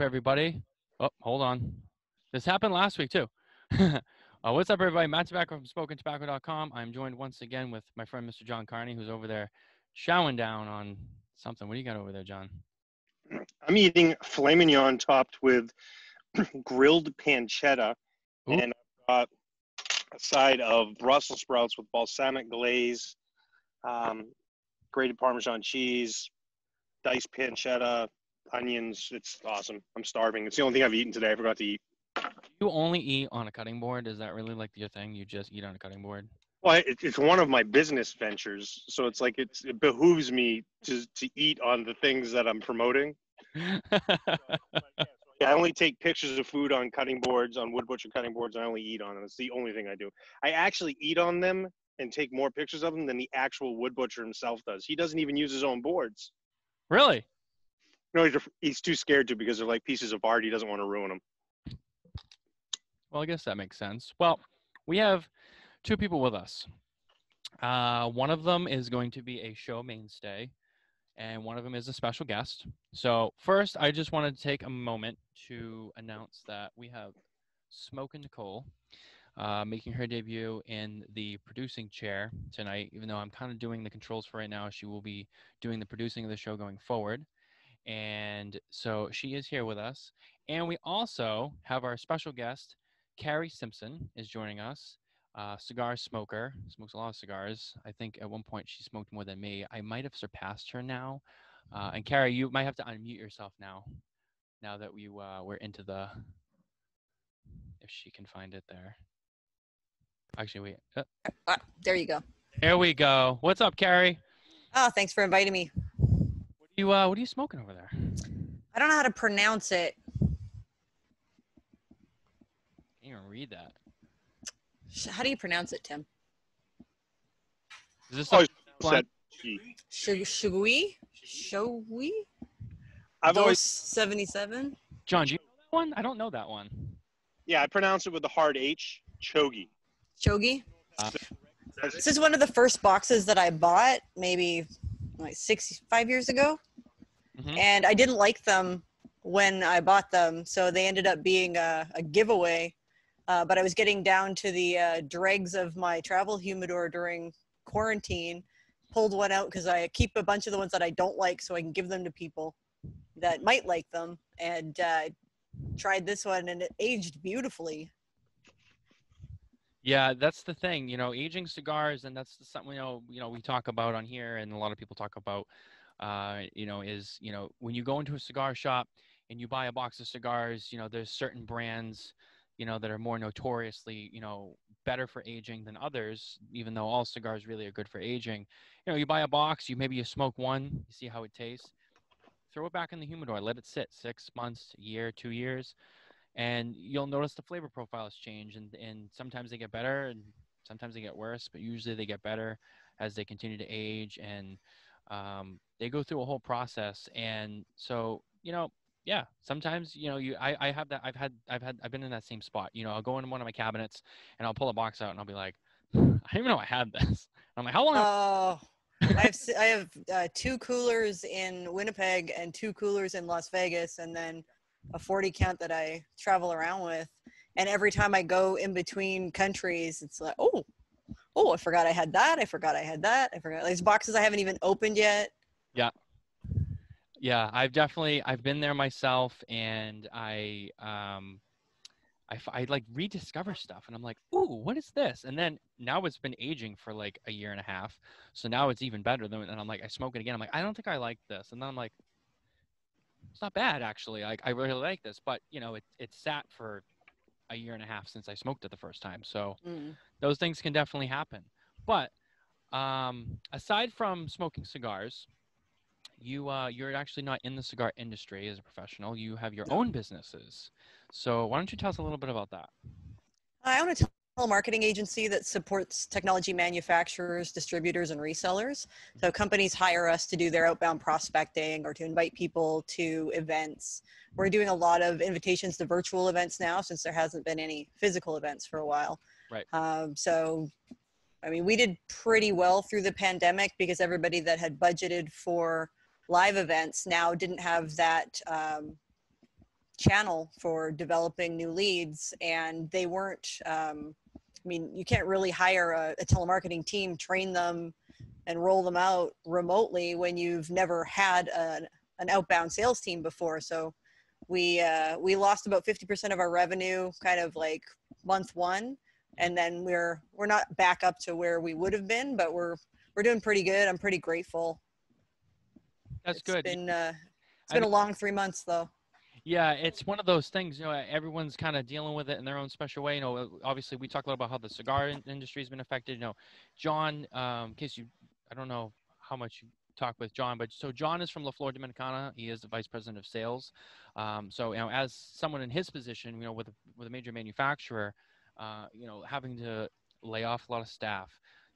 up, everybody? Oh, hold on. This happened last week too. uh, what's up, everybody? Matt Tobacco from SpokenTobacco.com. I'm joined once again with my friend Mr. Jon Carney, who's over there chowing down on something. What do you got over there, Jon? I'm eating filet mignon topped with grilled pancetta, Ooh. and I've got a side of Brussels sprouts with balsamic glaze, um, grated Parmesan cheese, diced pancetta, onions. It's awesome. I'm starving. It's the only thing I've eaten today. I forgot to eat. You only eat on a cutting board? Is that really like your thing? You just eat on a cutting board? Well, it, it's one of my business ventures, so it's like it's, it behooves me to to eat on the things that I'm promoting. Yeah, I only take pictures of food on cutting boards, on wood butcher cutting boards, I only eat on them. It's the only thing I do. I actually eat on them and take more pictures of them than the actual wood butcher himself does. He doesn't even use his own boards. really? No, he's, he's too scared to because they're like pieces of art. He doesn't want to ruin them. Well, I guess that makes sense. Well, we have two people with us. Uh, one of them is going to be a show mainstay, and one of them is a special guest. So, first, I just wanted to take a moment to announce that we have Smoke and Nicole uh, making her debut in the producing chair tonight. Even though I'm kind of doing the controls for right now, she will be doing the producing of the show going forward. And so she is here with us. And we also have our special guest, Carrie Simpson, is joining us. Uh, cigar smoker, smokes a lot of cigars. I think at one point she smoked more than me. I might have surpassed her now. Uh, and Carrie, you might have to unmute yourself now. Now that we uh, we're into the, if she can find it there. Actually, wait. Uh, Ah, there you go. there we go. What's up, Carrie? Oh, thanks for inviting me. What are you uh, What are you smoking over there? I don't know how to pronounce it. Can't even read that. How do you pronounce it, Tim? Is this Oh, something Said, gee. Sh- Shugui? I've Dos always, 77? Jon? Do you know that one? I don't know that one. yeah, I pronounce it with the hard H, chogi. Chogi? Uh, This is one of the first boxes that I bought maybe like six, five years ago. Mhm. And I didn't like them when I bought them. So they ended up being a, a giveaway. Uh, but I was getting down to the uh, dregs of my travel humidor during quarantine. Pulled one out because I keep a bunch of the ones that I don't like so I can give them to people that might like them. And uh, tried this one and it aged beautifully. Yeah, that's the thing. You know, aging cigars, and that's something you know. You know, we talk about on here, and a lot of people talk about. Uh, you know, is you know when you go into a cigar shop and you buy a box of cigars, you know, there's certain brands, you know, that are more notoriously, you know, better for aging than others. Even though all cigars really are good for aging. You know, you buy a box, you maybe you smoke one, you see how it tastes, throw it back in the humidor, let it sit six months, a year, two years and you'll notice the flavor profiles change and, and sometimes they get better and sometimes they get worse but usually they get better as they continue to age and um, they go through a whole process and so you know yeah sometimes you know you I, I have that i've had i've had i've been in that same spot you know i'll go into one of my cabinets and i'll pull a box out and i'll be like i didn't even know i had this i'm like how long Oh, I have I have uh, two coolers in Winnipeg and two coolers in Las Vegas, and then a 40 count that I travel around with. And every time I go in between countries, it's like, oh, oh, I forgot I had that. I forgot I had that. I forgot. There's boxes I haven't even opened yet. Yeah Yeah, i've definitely i've been there myself and i um I, I like rediscover stuff and i'm like ooh what is this and then now it's been aging for like a year and a half so now it's even better than and i'm like i smoke it again i'm like i don't think i like this and then i'm like it's not bad actually like i really like this but you know it, it sat for a year and a half since i smoked it the first time so Mm. those things can definitely happen. But um, aside from smoking cigars, you uh, you're actually not in the cigar industry as a professional. You have your own businesses. So why don't you tell us a little bit about that? I own a telemarketing agency that supports technology manufacturers, distributors, and resellers. So companies hire us to do their outbound prospecting or to invite people to events. We're doing a lot of invitations to virtual events now since there hasn't been any physical events for a while. Right. Um, so, I mean, we did pretty well through the pandemic because everybody that had budgeted for live events now didn't have that um, channel for developing new leads, and they weren't. Um, I mean, you can't really hire a, a telemarketing team, train them, and roll them out remotely when you've never had an, an outbound sales team before. So we uh, we lost about 50% of our revenue kind of like month one and then we're we're not back up to where we would have been but we're we're doing pretty good i'm pretty grateful That's it's good. been uh, it's I been a long three months though Yeah, it's one of those things. You know, everyone's kind of dealing with it in their own special way. You know, obviously we talked a lot about how the cigar industry has been affected. You know, Jon, um, in case you, I don't know how much you talk with Jon, but so Jon is from La Flor Dominicana. He is the vice president of sales. Um, so you know, as someone in his position, you know, with a, with a major manufacturer, uh, you know, having to lay off a lot of staff.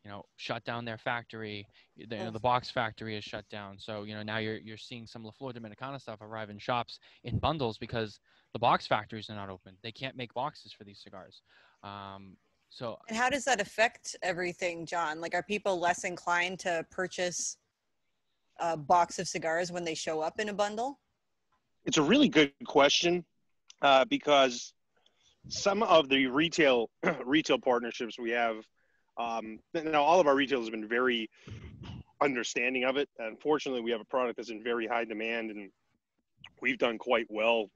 You know, shut down their factory. The, you know, the box factory is shut down. So you know now you're you're seeing some La Flor Dominicana stuff arrive in shops in bundles because the box factories are not open. They can't make boxes for these cigars. Um, so and how does that affect everything jon like are people less inclined to purchase a box of cigars when they show up in a bundle It's a really good question uh, because some of the retail retail partnerships we have, um, now all of our retailers have been very understanding of it. Unfortunately, we have a product that's in very high demand, and we've done quite well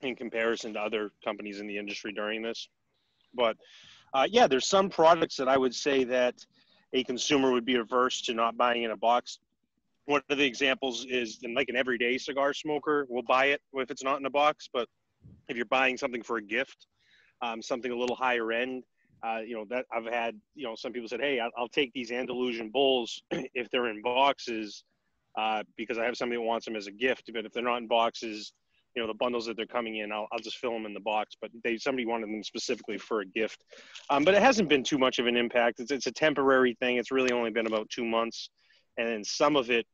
in comparison to other companies in the industry during this. But uh, yeah, there's some products that I would say that a consumer would be averse to not buying in a box one of the examples is like an everyday cigar smoker will buy it if it's not in a box but if you're buying something for a gift um, something a little higher end uh, you know that i've had you know some people said hey i'll, take these andalusian bulls if they're in boxes uh, because i have somebody that wants them as a gift but if they're not in boxes you know the bundles that they're coming in i'll, I'll just fill them in the box. But they somebody wanted them specifically for a gift. Um, but it hasn't been too much of an impact. It's, it's a temporary thing. It's really only been about two months. And then some of it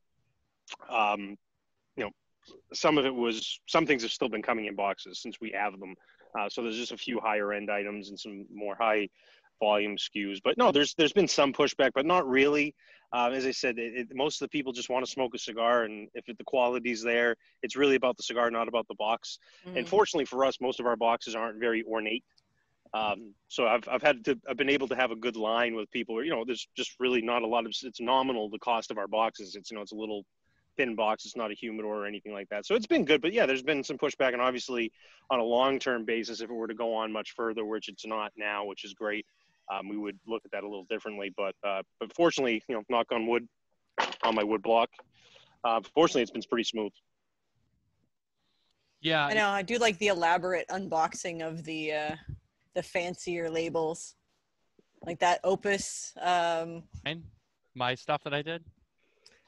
um, you know, some of it was some things have still been coming in boxes since we have them. Uh, so there's just a few higher end items and some more high volume SKUs. But no, there's there's been some pushback, but not really. Uh, as I said, it, it, most of the people just want to smoke a cigar, and if it, the quality's there, it's really about the cigar, not about the box. And Mm. fortunately for us, most of our boxes aren't very ornate. Um, so I've, I've had to, I've been able to have a good line with people you know, there's just really not a lot of, it's nominal, the cost of our boxes. It's, you know, it's a little thin box. It's not a humidor or anything like that. So it's been good, but yeah, there's been some pushback and obviously on a long-term basis, if it were to go on much further, which it's not now, which is great. Um, we would look at that a little differently, but, uh, but fortunately, you know, knock on wood on my wood block. Uh, fortunately, it's been pretty smooth. yeah, i know i do like the elaborate unboxing of the uh the fancier labels like that opus um mine, my stuff that I did.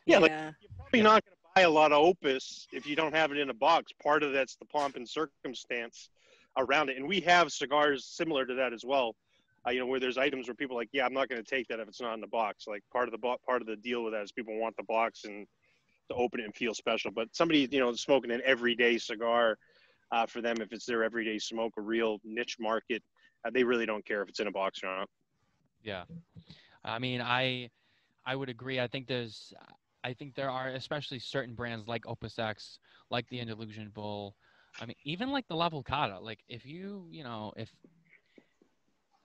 Yeah, like- yeah. probably not going to buy a lot of opus if you don't have it in a box. Part of that's the pomp and circumstance around it, and we have cigars similar to that as well. Uh, you know, where there's items where people are like, yeah, I'm not going to take that if it's not in the box. Like part of the bo- part of the deal with that is people want the box and to open it and feel special. But somebody, you know, smoking an everyday cigar uh, for them, if it's their everyday smoke, a real niche market, uh, they really don't care if it's in a box or not. Yeah, I mean, I I would agree. I think there's, I think there are especially certain brands like Opus X, like the Andalusian Bull. I mean, even like the La Volcada. Like if you, you know, if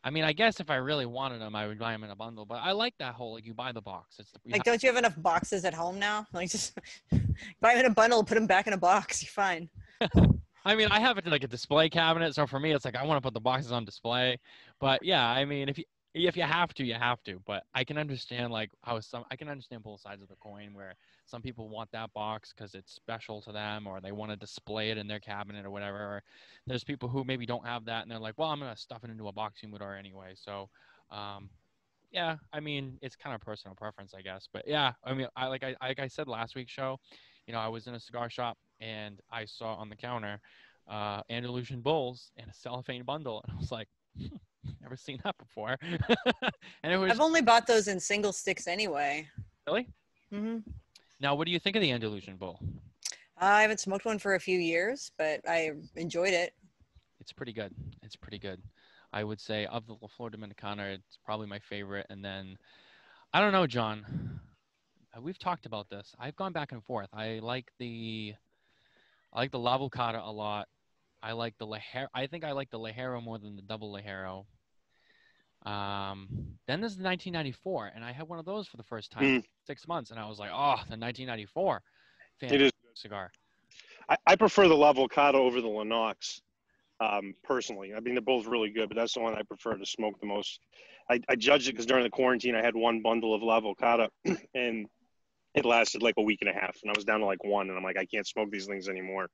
I mean, I guess if I really wanted them, I would buy them in a bundle. But I like that whole like you buy the box. It's the Like, have- don't you have enough boxes at home now? Like, just buy them in a bundle, put them back in a box. You're fine. I mean, I have it in like a display cabinet, so for me, it's like I want to put the boxes on display. But yeah, I mean, if you if you have to, you have to. But I can understand like how some I can understand both sides of the coin where some people want that box because it's special to them, or they want to display it in their cabinet or whatever. Or there's people who maybe don't have that, and they're like, well, I'm gonna stuff it into a box humidor anyway. So, um, yeah, I mean, it's kind of personal preference, I guess. But yeah, I mean, I like I like I said last week's show, you know, I was in a cigar shop and I saw on the counter uh, Andalusian Bulls and a cellophane bundle, and I was like, never seen that before. and it was I've only bought those in single sticks anyway. really. hmm Now, what do you think of the Andalusian Bull? I haven't smoked one for a few years, but I enjoyed it. It's pretty good. It's pretty good. I would say of the La Flor Dominicana, it's probably my favorite. And then, I don't know, Jon. Uh, We've talked about this. I've gone back and forth. I like the, I like the La Volcada a lot. I like the Ligero. I think I like the Ligero more than the double Ligero. Um, then there's the 1994, and I had one of those for the first time Mm. six months, and I was like, oh, the 1994 It is. cigar. I, I prefer the La Volcada over the Lennox, um, personally. I mean, they're both really good, but that's the one I prefer to smoke the most. I, I judged it because during the quarantine, I had one bundle of La Volcada, and it lasted like a week and a half, and I was down to like one, and I'm like, I can't smoke these things anymore,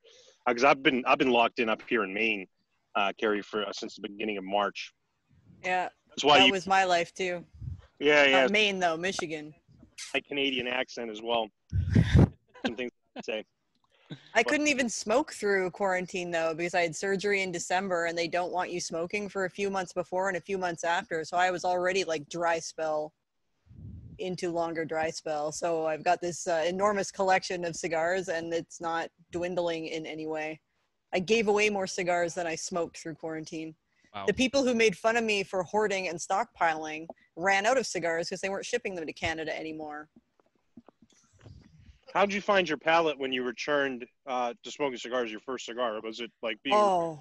because I've been I've been locked in up here in Maine, uh, Carrie, for uh, since the beginning of March. Yeah, That's why that you, was my life too. yeah, yeah, Not Maine though, Michigan. my Canadian accent as well. Some things to say. I couldn't even smoke through quarantine though because I had surgery in December and they don't want you smoking for a few months before and a few months after. So I was already like dry spell into longer dry spell. So I've got this uh, enormous collection of cigars and it's not dwindling in any way. I gave away more cigars than I smoked through quarantine. Wow. The people who made fun of me for hoarding and stockpiling ran out of cigars because they weren't shipping them to Canada anymore. How'd you find your palate when you returned uh, to smoking cigars? Your first cigar was it like being? Oh,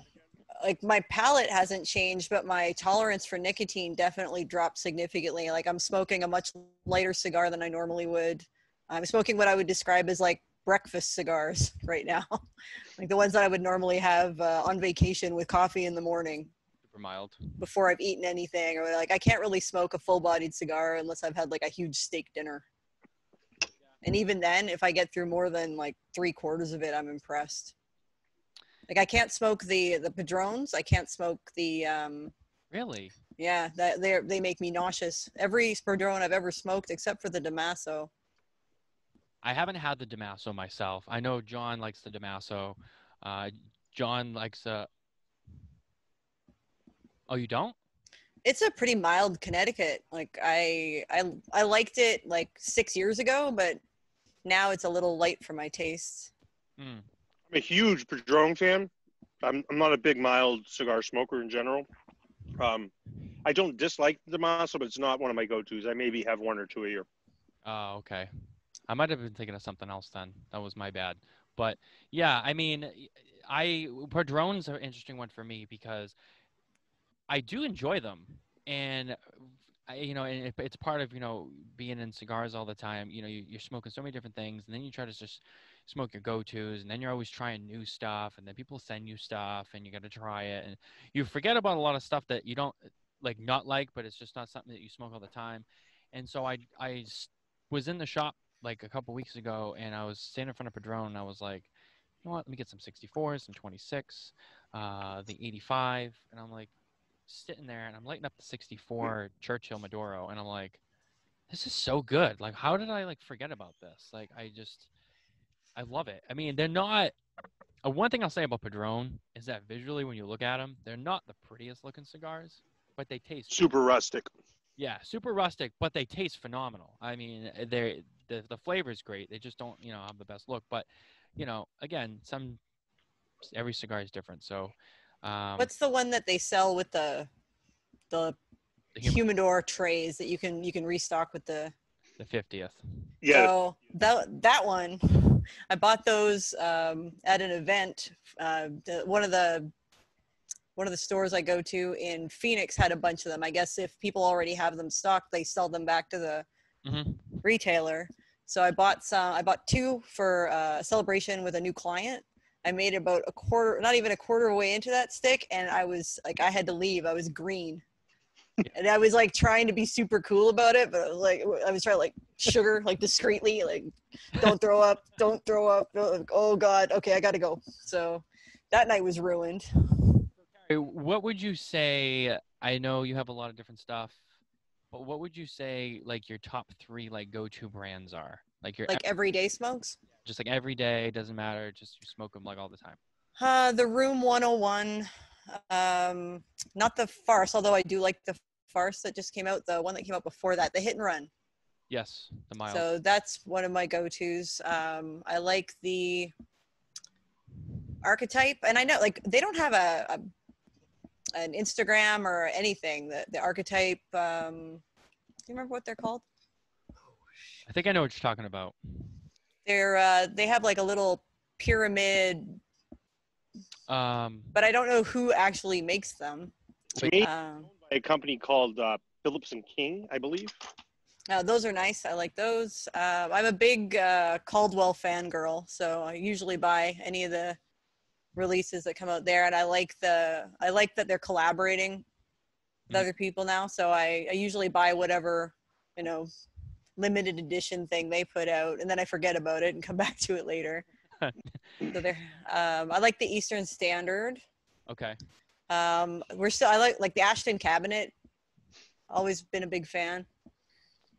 like my palate hasn't changed, but my tolerance for nicotine definitely dropped significantly. Like I'm smoking a much lighter cigar than I normally would. I'm smoking what I would describe as like breakfast cigars right now, like the ones that I would normally have uh, on vacation with coffee in the morning Super mild. before I've eaten anything. Or like I can't really smoke a full-bodied cigar unless I've had like a huge steak dinner. And even then, if I get through more than like three quarters of it, I'm impressed. Like I can't smoke the the padrones. I can't smoke the um Really? yeah, that they they make me nauseous. Every padrone I've ever smoked except for the Damaso. I haven't had the Damaso myself. I know Jon likes the Damaso. Uh, Jon likes uh Oh, you don't? It's a pretty mild Connecticut. Like I I I liked it like 6 years ago, but now it's a little light for my tastes. Hmm. I'm a huge Padron fan. I'm, I'm not a big mild cigar smoker in general. Um, I don't dislike the Damaso, but it's not one of my go-tos. I maybe have one or two a year. Oh, okay. I might have been thinking of something else then. That was my bad. But yeah, I mean, I Padrones are an interesting one for me because I do enjoy them, and I, you know, and it, it's part of you know being in cigars all the time. You know, you, you're smoking so many different things, and then you try to just smoke your go-to's, and then you're always trying new stuff, and then people send you stuff, and you got to try it, and you forget about a lot of stuff that you don't like not like, but it's just not something that you smoke all the time. And so i i was in the shop like a couple weeks ago, and I was standing in front of Padron, and I was like, you know what? Let me get some 64s, some 26, uh, the 85, and I'm like sitting there, and I'm lighting up the 64 Churchill Maduro, and I'm like, this is so good. Like, how did I like forget about this? Like, I just, I love it. I mean, they're not. Uh, one thing I'll say about Padron is that visually, when you look at them, they're not the prettiest looking cigars, but they taste Super rustic. yeah, super rustic, but they taste phenomenal. I mean, uh, they're the the flavor is great. They just don't, you know, have the best look. But, you know, again, some every cigar is different. So, um, What's the one that they sell with the the the, hum- humidor trays that you can you can restock with the the fiftieth? Yeah, So that that one, I bought those um, at an event. Uh, one of the one of the stores I go to in Phoenix had a bunch of them. I guess if people already have them stocked, they sell them back to the hmm retailer. So I bought some. I bought two for uh, a celebration with a new client. I made about a quarter, not even a quarter way into that stick, and I was like, I had to leave. I was green, and I was like trying to be super cool about it, but I was like, I was trying to like sugar, like discreetly, like don't throw up, don't throw up. Oh God, okay, I got to go. So that night was ruined. What would you say? I know you have a lot of different stuff, but what would you say like your top three like go to brands are? Like your Like everyday smokes. just like every day doesn't matter. Just you smoke them like all the time. Uh, the Room 101. Um, not the farce, although I do like the farce that just came out. The one that came out before that, the Hit and Run. Yes, the mild. So that's one of my go-tos. Um, I like the archetype, and I know like they don't have a, a an Instagram or anything. The the archetype. Um, do you remember what they're called? I think I know what you're talking about. They're uh, they have like a little pyramid Um, but I don't know who actually makes them. To me, Um, by a company called uh, Phillips and King, I believe. no, those are nice. I like those. Uh, I'm a big uh, Caldwell fangirl, so I usually buy any of the releases that come out there, and I like the I like that they're collaborating with Mm. other people now. So I, I usually buy whatever you know limited edition thing they put out, and then I forget about it and come back to it later. so there, um, I like the Eastern Standard. okay. Um, we're still I like like the Ashton Cabinet. Always been a big fan.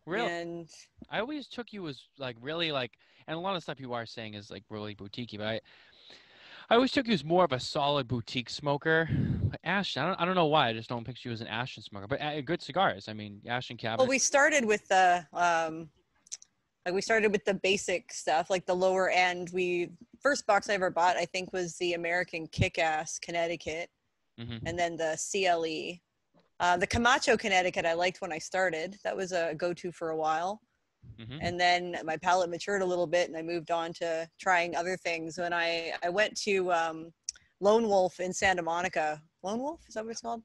Really, And I always took you as like really like, and a lot of stuff you are saying is like really boutiquey, but I, I always took you as more of a solid boutique smoker. But Ashton, I don't, I don't know why. I just don't picture you as an Ashton smoker, but uh, good cigars. I mean, Ashton Cabinet. well, we started with the um, like we started with the basic stuff, like the lower end. We first box I ever bought, I think, was the American Kick-Ass Connecticut, Mhm. and then the CLE. Uh, the Camacho Connecticut I liked when I started. That was a go-to for a while. Mhm. and then my palate matured a little bit and i moved on to trying other things when i i went to um, lone wolf in santa monica lone wolf is that what it's called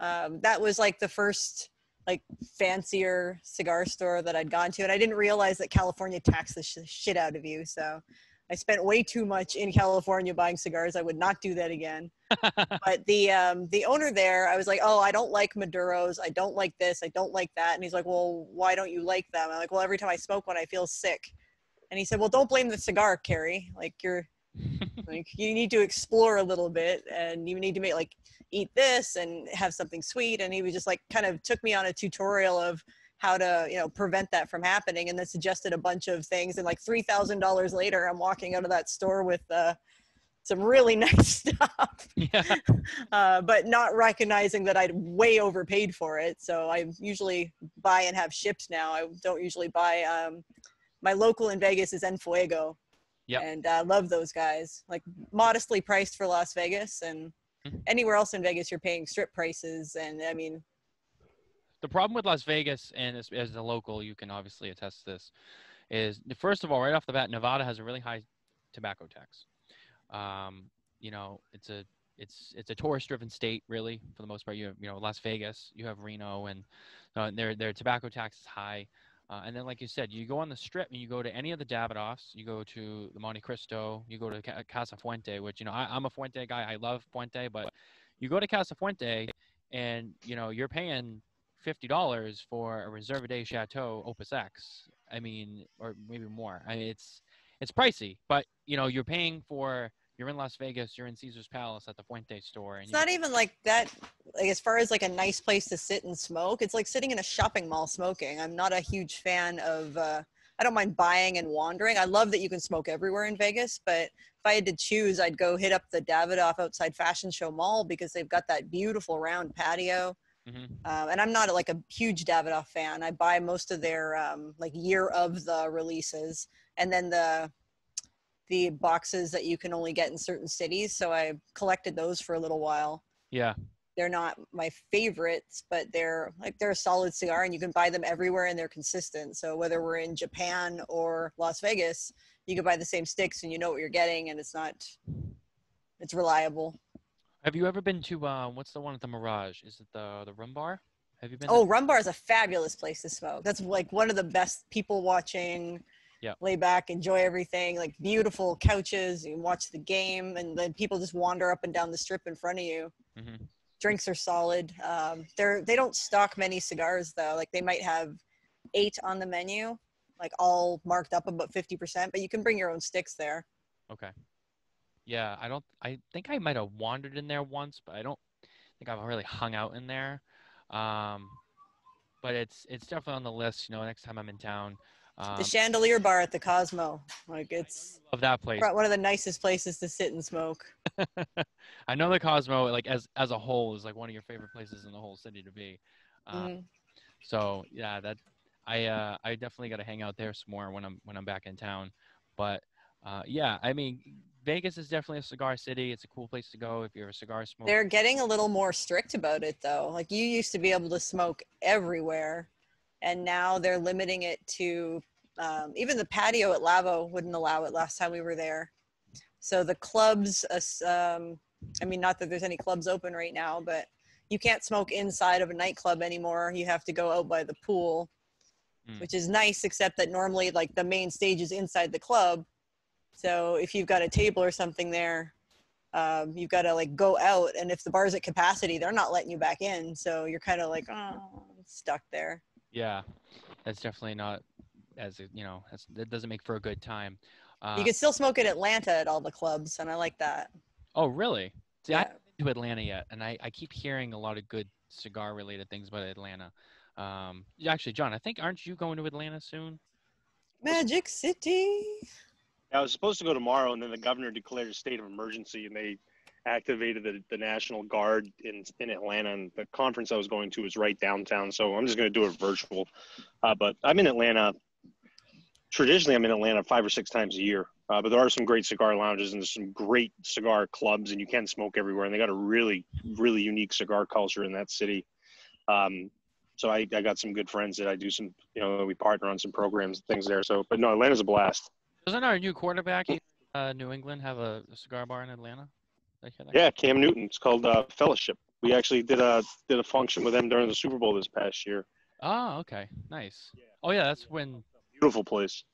um, that was like the first like fancier cigar store that i'd gone to and i didn't realize that california taxed the sh- shit out of you so i spent way too much in california buying cigars i would not do that again but the um the owner there i was like oh i don't like maduros i don't like this i don't like that and he's like well why don't you like them? I'm like well every time i smoke one i feel sick. And he said well don't blame the cigar carrie like you're like you need to explore a little bit and you need to make like eat this and have something sweet and he was just like kind of took me on a tutorial of how to you know prevent that from happening and then suggested a bunch of things and like $3000 later i'm walking out of that store with uh, some really nice stuff yeah. uh, but not recognizing that I'd way overpaid for it. So I usually buy and have shipped now. I don't usually buy. Um, my local in Vegas is Enfuego. Yep. And I love those guys. Like modestly priced for Las Vegas, and Mhm. anywhere else in Vegas, you're paying strip prices. And I mean, The problem with Las Vegas, and as, as a local, you can obviously attest to this, is first of all, right off the bat, Nevada has a really high tobacco tax. Um, you know, it's a it's it's a tourist-driven state, really, for the most part. You have you know Las Vegas, you have Reno, and uh, their their tobacco tax is high. Uh, and then, like you said, you go on the strip and you go to any of the Davidoffs, you go to the Monte Cristo, you go to Ca- Casa Fuente, which you know I, I'm a Fuente guy. I love Fuente, but you go to Casa Fuente, and you know you're paying fifty dollars for a Reserva d'Chateau Opus X. I mean, or maybe more. I mean, it's it's pricey, but you know you're paying for. You're in Las Vegas. You're in Caesar's Palace at the Fuente store, and it's not even like that. Like as far as like a nice place to sit and smoke, it's like sitting in a shopping mall smoking. I'm not a huge fan of. Uh, I don't mind buying and wandering. I love that you can smoke everywhere in Vegas, but if I had to choose, I'd go hit up the Davidoff outside Fashion Show Mall because they've got that beautiful round patio. Mhm. Um, and I'm not like a huge Davidoff fan. I buy most of their um, like year of the releases, and then the the boxes that you can only get in certain cities. So I collected those for a little while. yeah. They're not my favorites, but they're like they're a solid cigar, and you can buy them everywhere, and they're consistent. So whether we're in Japan or Las Vegas, you can buy the same sticks, and you know what you're getting, and it's not it's reliable. Have you ever been to uh, what's the one at the Mirage? Is it the the Rhumbar? Have you been? Oh, there? Rhumbar is a fabulous place to smoke. That's like one of the best people watching. Yeah. Lay back, enjoy everything. Like beautiful couches. You watch the game, and then people just wander up and down the strip in front of you. Mhm. Drinks are solid. Um, they're they don't stock many cigars though. Like they might have eight on the menu, like all marked up about fifty percent. But you can bring your own sticks there. Okay. Yeah, I don't. I think I might have wandered in there once, but I don't think I've really hung out in there. Um, but it's it's definitely on the list. You know, next time I'm in town. Um, The Chandelier Bar at the Cosmo, like it's love that place. one of the nicest places to sit and smoke. I know the Cosmo, like as as a whole, is like one of your favorite places in the whole city to be. Uh, Mhm. So yeah, that I uh, I definitely got to hang out there some more when I'm when I'm back in town. But uh, yeah, I mean, Vegas is definitely a cigar city. It's a cool place to go if you're a cigar smoker. They're getting a little more strict about it though. Like you used to be able to smoke everywhere, and now they're limiting it to um, even the patio at Lavo wouldn't allow it last time we were there. So the clubs, uh, um, I mean, not that there's any clubs open right now, but you can't smoke inside of a nightclub anymore. You have to go out by the pool, Hmm. which is nice, except that normally, like, the main stage is inside the club. So if you've got a table or something there, um, you've got to like go out, and if the bar's at capacity, they're not letting you back in. So you're kind of like, oh, stuck there. Yeah, that's definitely not as you know. That's, that doesn't make for a good time. Uh, you can still smoke in Atlanta at all the clubs, and I like that. oh, really? See, I Yeah. haven't been to Atlanta yet, and I, I keep hearing a lot of good cigar related things about Atlanta. Um, actually, Jon, I think aren't you going to Atlanta soon? Magic City. I was supposed to go tomorrow, and then the governor declared a state of emergency, and they activated the, the National Guard in in Atlanta. And the conference I was going to was right downtown, so I'm just going to do it virtual. Uh, but I'm in Atlanta. Traditionally, I'm in Atlanta five or six times a year. Uh, but there are some great cigar lounges and there's some great cigar clubs, and you can smoke everywhere. And they got a really, really unique cigar culture in that city. Um, so I, I got some good friends that I do some, you know, we partner on some programs things there. So, but no, Atlanta's a blast. Doesn't our new quarterback in uh, New England have a, a cigar bar in Atlanta? I? Yeah, Cam Newton. It's called uh, Fellaship. We actually did a did a function with them during the Super Bowl this past year. Oh, okay, nice. Oh yeah, that's when. Beautiful place.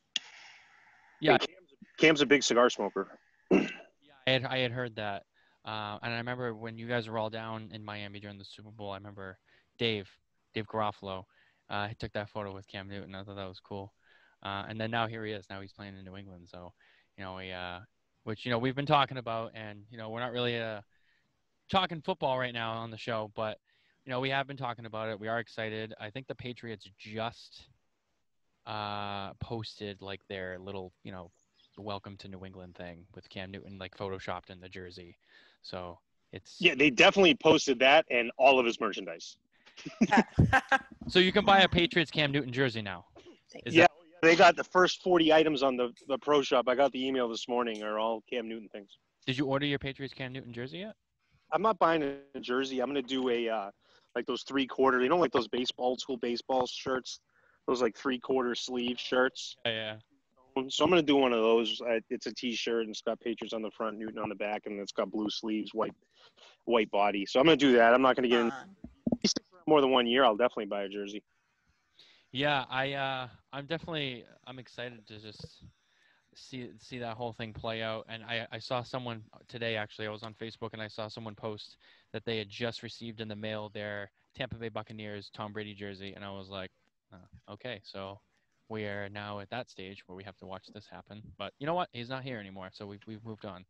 Yeah. Cam's, Cam's a big cigar smoker. Yeah, I had I had heard that, uh, and I remember when you guys were all down in Miami during the Super Bowl. I remember Dave, Dave Garofalo, uh, he took that photo with Cam Newton. I thought that was cool. Uh, and then now here he is. Now he's playing in New England. So, you know, we, uh, which you know we've been talking about, and you know we're not really uh, talking football right now on the show, but you know we have been talking about it. We are excited. I think the Patriots just uh, posted like their little, you know, welcome to New England thing with Cam Newton like photoshopped in the jersey. So it's Yeah, they definitely posted that and all of his merchandise. So you can buy a Patriots Cam Newton jersey now. Is yeah, that- they got the first 40 items on the, the pro shop. I got the email this morning are all Cam Newton things. Did you order your Patriots Cam Newton jersey yet? I'm not buying a jersey. I'm going to do a, uh, like those three quarter, you know, like those baseball, old school baseball shirts, those like three quarter sleeve shirts. Yeah, yeah. So I'm going to do one of those. It's a t-shirt and it's got Patriots on the front, Newton on the back, and it's got blue sleeves, white, white body. So I'm going to do that. I'm not going to get in Uh, more than one year. I'll definitely buy a jersey. Yeah, I uh I'm definitely I'm excited to just see see that whole thing play out. And I I saw someone today actually I was on Facebook and I saw someone post that they had just received in the mail their Tampa Bay Buccaneers Tom Brady jersey, and I was like, oh, okay, so we are now at that stage where we have to watch this happen. But you know what? He's not here anymore, so we've we've moved on.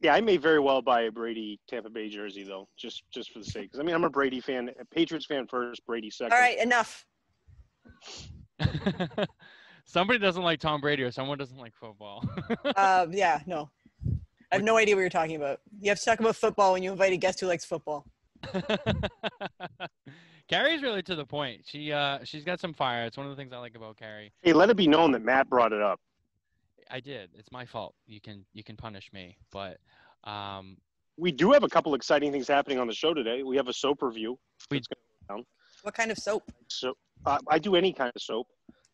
Yeah, I may very well buy a Brady Tampa Bay jersey though, just just for the sake. Because I mean, I'm a Brady fan, a Patriots fan first, Brady second. all right, enough. Somebody doesn't like Tom Brady or someone doesn't like football. Uh, yeah, no. I have no idea what you're talking about. You have to talk about football when you invite a guest who likes football. Carrie's really to the point. She uh she's got some fire. It's one of the things I like about Carrie. Hey, let it be known that Matt brought it up. I did. It's my fault. You can you can punish me, but um We do have a couple exciting things happening on the show today. We have a soap review. We- It's gonna- What kind of soap? So uh, I do any kind of soap.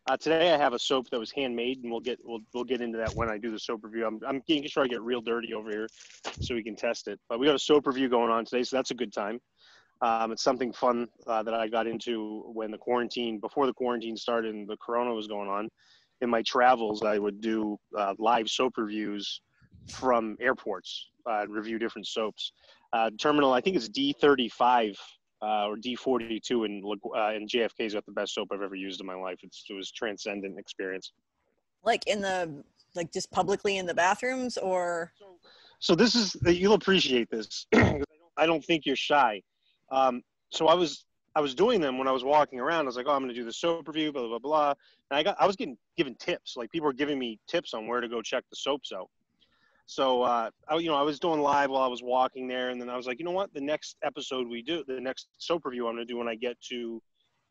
Uh, today I have a soap that was handmade, and we'll get we'll we'll get into that when I do the soap review. I'm I'm making sure I get real dirty over here, so we can test it. But we got a soap review going on today, so that's a good time. Um, it's something fun uh, that I got into when the quarantine before the quarantine started and the corona was going on. In my travels, I would do uh, live soap reviews from airports, uh, review different soaps. Uh, terminal, I think it's D35 uh, or D42 in uh, in JFK's got the best soap I've ever used in my life. It's, it was transcendent experience. Like in the like just publicly in the bathrooms or So this is you'll appreciate this. I, don't, I don't think you're shy. Um, so I was I was doing them when I was walking around. I was like, oh, I'm going to do the soap review, blah blah blah. And I got I was getting given tips. Like people were giving me tips on where to go check the soaps out. So uh, I, you know, I was doing live while I was walking there, and then I was like, you know what? The next episode we do, the next soap review I'm going to do when I get to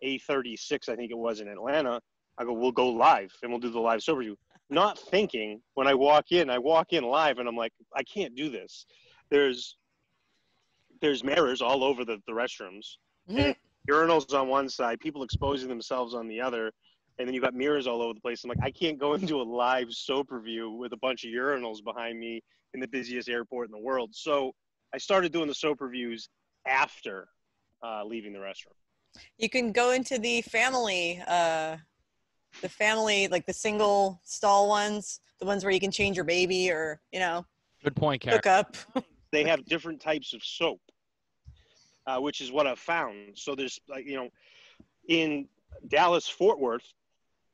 A36, I think it was in Atlanta. I go, we'll go live and we'll do the live soap review. Not thinking when I walk in, I walk in live and I'm like, I can't do this. There's there's mirrors all over the, the restrooms. Mhm. Urinals on one side, people exposing themselves on the other, and then you got mirrors all over the place. I'm like, I can't go into a live soap review with a bunch of urinals behind me in the busiest airport in the world. So I started doing the soap reviews after uh, leaving the restroom. You can go into the family, uh, the family, like the single stall ones, the ones where you can change your baby or, you know, Good point, Karen. hook up. They have different types of soap, uh, which is what I've found. So there's like you know, in Dallas Fort Worth,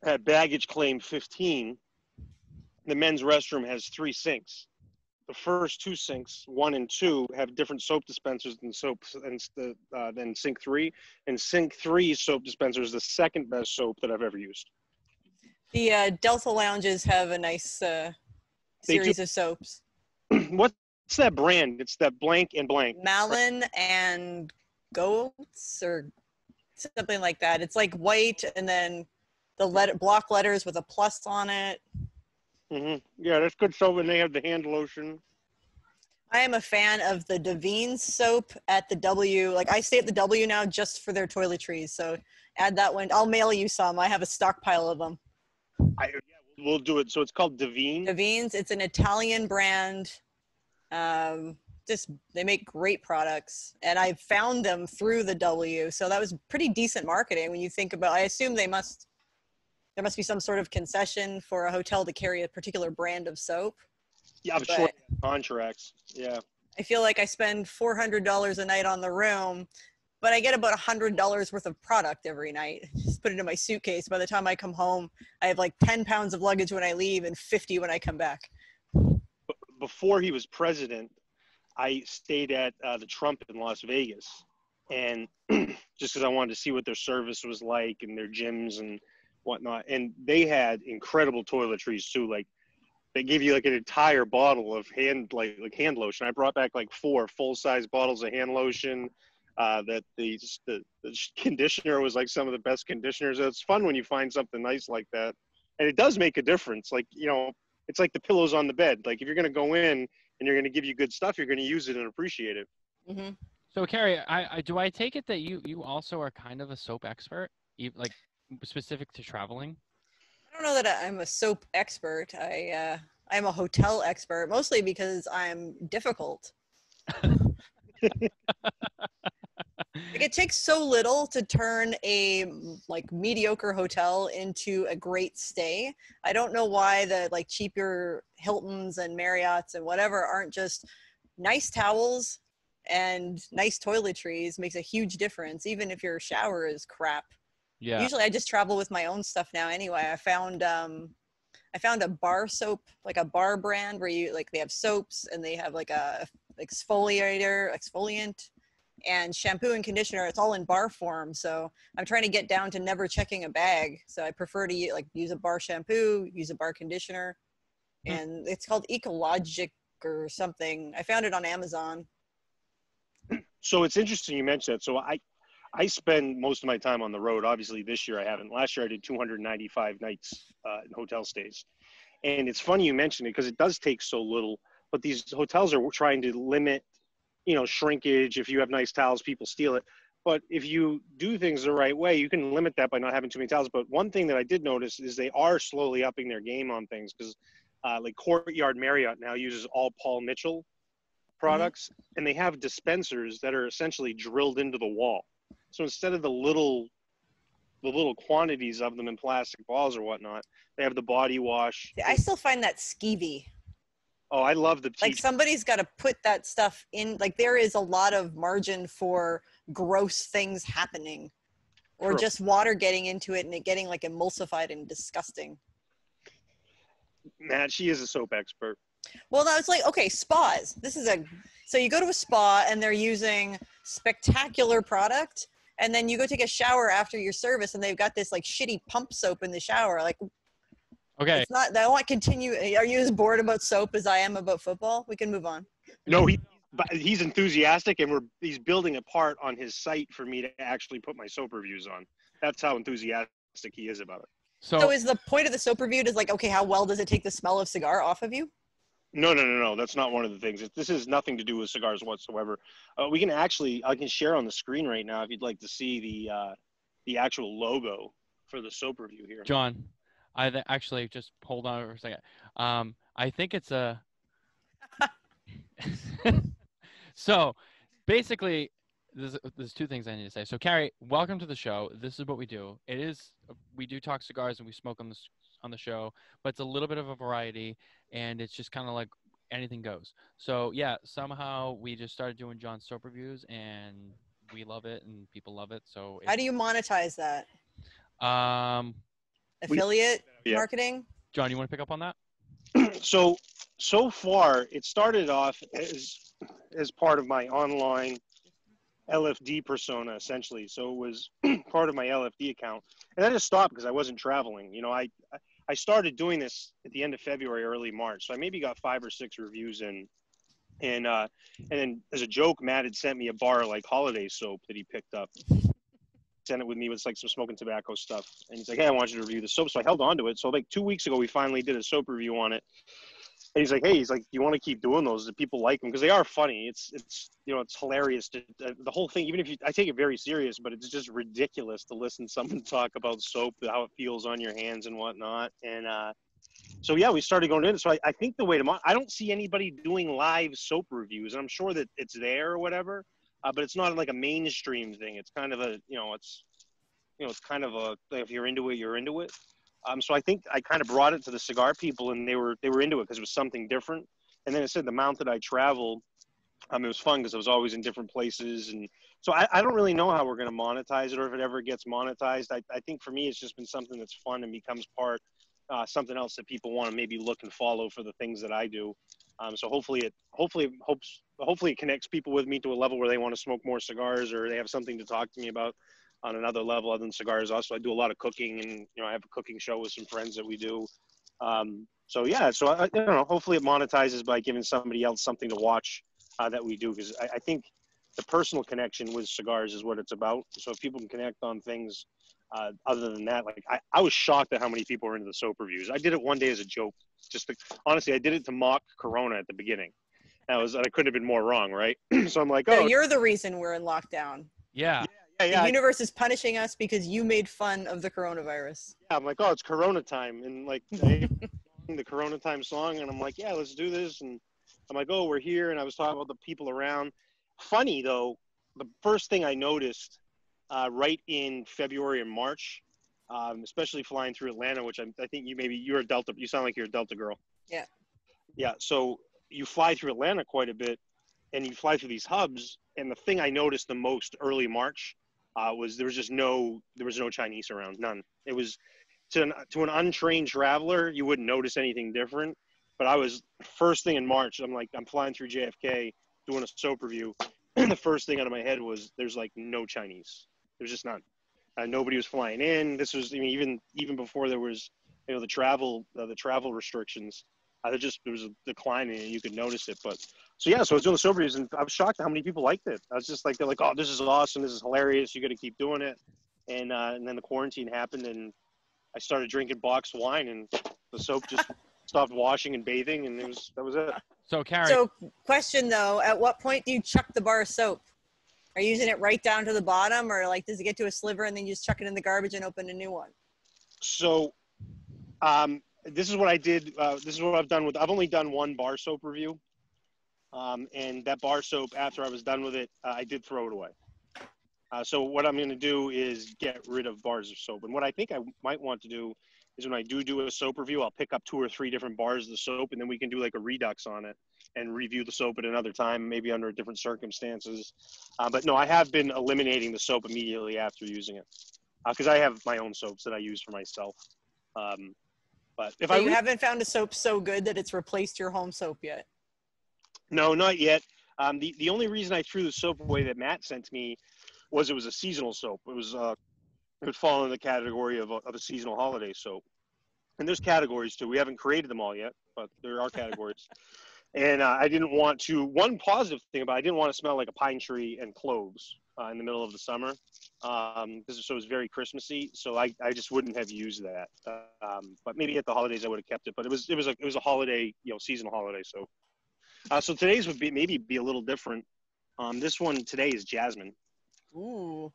at baggage claim 15, the men's restroom has three sinks. The first two sinks, one and two, have different soap dispensers than soap and the uh, than sink three. And sink three soap dispenser is the second best soap that I've ever used. The uh, Delta lounges have a nice uh, series of soaps. What's that brand? It's that blank and blank. Malin and Goetz or something like that. It's like white and then the letter block letters with a plus on it. hmm Yeah, that's good soap, and they have the hand lotion. I am a fan of the Devine soap at the W. Like I stay at the W now just for their toiletries. So add that one. I'll mail you some. I have a stockpile of them. I, yeah, we'll do it. So it's called Devine. Davines. It's an Italian brand. Um, just they make great products, and I found them through the W. So that was pretty decent marketing when you think about. I assume they must. There must be some sort of concession for a hotel to carry a particular brand of soap. Yeah, I'm but- sure contracts. Yeah. I feel like I spend four hundred dollars a night on the room, but I get about hundred dollars worth of product every night. Just put it in my suitcase. By the time I come home, I have like ten pounds of luggage when I leave and fifty when I come back. Before he was president, I stayed at uh, the Trump in Las Vegas, and just because I wanted to see what their service was like and their gyms and whatnot, and they had incredible toiletries too. Like they gave you like an entire bottle of hand like like hand lotion. I brought back like four full size bottles of hand lotion. Uh, that the, the the conditioner was like some of the best conditioners. It's fun when you find something nice like that, and it does make a difference. Like you know, it's like the pillows on the bed. Like if you're gonna go in and you're gonna give you good stuff, you're gonna use it and appreciate it. hmm So, Carrie, I, I do I take it that you you also are kind of a soap expert, e- like specific to traveling? I don't know that I'm a soap expert. I uh, I'm a hotel expert, mostly because I'm difficult. Like it takes so little to turn a like mediocre hotel into a great stay. I don't know why the like cheaper Hiltons and Marriotts and whatever aren't just nice towels and nice toiletries makes a huge difference even if your shower is crap. Yeah. Usually I just travel with my own stuff now anyway. I found um I found a bar soap, like a bar brand where you like they have soaps and they have like a exfoliator, exfoliant and shampoo and conditioner. It's all in bar form. So I'm trying to get down to never checking a bag. So I prefer to like use a bar shampoo, use a bar conditioner. Hmm. And it's called Ecologic or something. I found it on Amazon. So it's interesting you mentioned that. So I I spend most of my time on the road. Obviously, this year I haven't. Last year I did 295 nights uh, in hotel stays, and it's funny you mentioned it because it does take so little. But these hotels are trying to limit, you know, shrinkage. If you have nice towels, people steal it. But if you do things the right way, you can limit that by not having too many towels. But one thing that I did notice is they are slowly upping their game on things because, uh, like Courtyard Marriott now uses all Paul Mitchell products, and they have dispensers that are essentially drilled into the wall. So instead of the little, the little quantities of them in plastic balls or whatnot, they have the body wash. I still find that skeevy. Oh, I love the like somebody's got to put that stuff in like there is a lot of margin for gross things happening or True. just water getting into it and it getting like emulsified and disgusting Matt, she is a soap expert. well now was like okay spas this is a so you go to a spa and they're using spectacular product and then you go take a shower after your service and they've got this like shitty pump soap in the shower like Okay. it's not i want to continue are you as bored about soap as i am about football we can move on No, he, but he's enthusiastic, and we're he's building a part on his site for me to actually put my soap reviews on. That's how enthusiastic he is about it. So, So is the point of the soap review is like, okay, how well does it take the smell of cigar off of you? No, no, no, no. That's not one of the things. This has nothing to do with cigars whatsoever. Uh, we can actually, I can share on the screen right now if you'd like to see the uh, the actual logo for the soap review here. John, I th- actually just hold on for a second. Um, I think it's a. So basically, there's, there's two things I need to say. So, Carrie, welcome to the show. This is what we do. It is we do talk cigars and we smoke on the on the show, but it's a little bit of a variety, and it's just kind of like anything goes. So, yeah, somehow we just started doing John's soap reviews, and we love it, and people love it. So, How do you monetize that? you? Um, We- Affiliate Yeah. marketing? John, you want to pick up on that? so so far it started off as as part of my online LFD persona essentially. So it was part of my LFD account, and I just stopped because I wasn't traveling. You know, I I started doing this at the end of February, early March. So I maybe got five or six reviews in, and uh, and then as a joke, Matt had sent me a bar like holiday soap that he picked up. Sent it with me with like some smoking tobacco stuff, and he's like, "Hey, I want you to review the soap." So I held on to it. So like two weeks ago, we finally did a soap review on it. And he's like, "Hey, he's like, you want to keep doing those? Do people like them? Because they are funny. It's it's you know it's hilarious. To, uh, the whole thing, even if you, I take it very serious, but it's just ridiculous to listen to someone talk about soap, how it feels on your hands and whatnot. And uh, so yeah, we started going in. So I, I think the way to, I don't see anybody doing live soap reviews, and I'm sure that it's there or whatever, uh, but it's not like a mainstream thing. It's kind of a you know it's you know it's kind of a if you're into it, you're into it. Um, so I think I kind of brought it to the cigar people, and they were they were into it because it was something different. And then I said the amount that I travel, um, it was fun because I was always in different places, and so I, I don't really know how we're going to monetize it or if it ever gets monetized. I, I think for me, it's just been something that's fun and becomes part uh, something else that people want to maybe look and follow for the things that I do. Um, so hopefully it hopefully it hopes hopefully it connects people with me to a level where they want to smoke more cigars or they have something to talk to me about on another level other than cigars. Also, I do a lot of cooking, and you know, I have a cooking show with some friends that we do. Um, so yeah, so I, I don't know. Hopefully, it monetizes by giving somebody else something to watch uh, that we do, because I, I think the personal connection with cigars is what it's about. So if people can connect on things uh, other than that, like I, I was shocked at how many people were into the soap reviews. I did it one day as a joke. Just to, honestly, I did it to mock Corona at the beginning. That was I couldn't have been more wrong, right? so I'm like, So oh you're the reason we're in lockdown. Yeah. Yeah, the I- universe is punishing us because you made fun of the coronavirus. yeah, I'm like, oh, it's Corona time, and like the Corona time song, and I'm like, yeah, let's do this, and I'm like, oh, we're here, and I was talking about the people around. Funny though, the first thing I noticed uh, right in February and March, um, especially flying through Atlanta, which I'm, I think you maybe you're a Delta, you sound like you're a Delta girl. Yeah. Yeah, so you fly through Atlanta quite a bit, and you fly through these hubs, and the thing I noticed the most early March uh, was there was just no there was no Chinese around, none. It was to an to an untrained traveler, you wouldn't notice anything different. But I was first thing in March. I'm like I'm flying through JFK doing a soap review, and the first thing out of my head was there's like no Chinese. There's just none. Uh, nobody was flying in. This was I mean, even even before there was you know the travel uh, the travel restrictions. Uh, there just there was a decline in it. You could notice it, but so yeah, so I was doing the soap reviews, and I was shocked at how many people liked it. I was just like, they're like, oh, this is awesome, this is hilarious. You got to keep doing it. And uh, and then the quarantine happened, and I started drinking boxed wine, and the soap just stopped washing and bathing, and it was that was it. So, Carrie, So, question though, at what point do you chuck the bar of soap? Are you using it right down to the bottom, or like does it get to a sliver and then you just chuck it in the garbage and open a new one? So, um, this is what I did. Uh, this is what I've done with. I've only done one bar soap review, um, and that bar soap, after I was done with it, uh, I did throw it away. Uh, so what I'm going to do is get rid of bars of soap. And what I think I might want to do is when I do do a soap review, I'll pick up two or three different bars of the soap, and then we can do like a redux on it and review the soap at another time, maybe under different circumstances. Uh, but no, I have been eliminating the soap immediately after using it because I have my own soaps that I use for myself. Um, but if So I you haven't found a soap so good that it's replaced your home soap yet. No, not yet. Um, the the only reason I threw the soap away that Matt sent me was it was a seasonal soap. It was uh, it would fall in the category of a, of a seasonal holiday soap. And there's categories too. We haven't created them all yet, but there are categories. and uh, I didn't want to. One positive thing about it, I didn't want to smell like a pine tree and cloves uh, in the middle of the summer, um, because so it was very Christmassy. So I, I just wouldn't have used that. Um, but maybe at the holidays I would have kept it. But it was it was a it was a holiday, you know, seasonal holiday. So uh, so today's would be maybe be a little different. Um, this one today is jasmine. Ooh.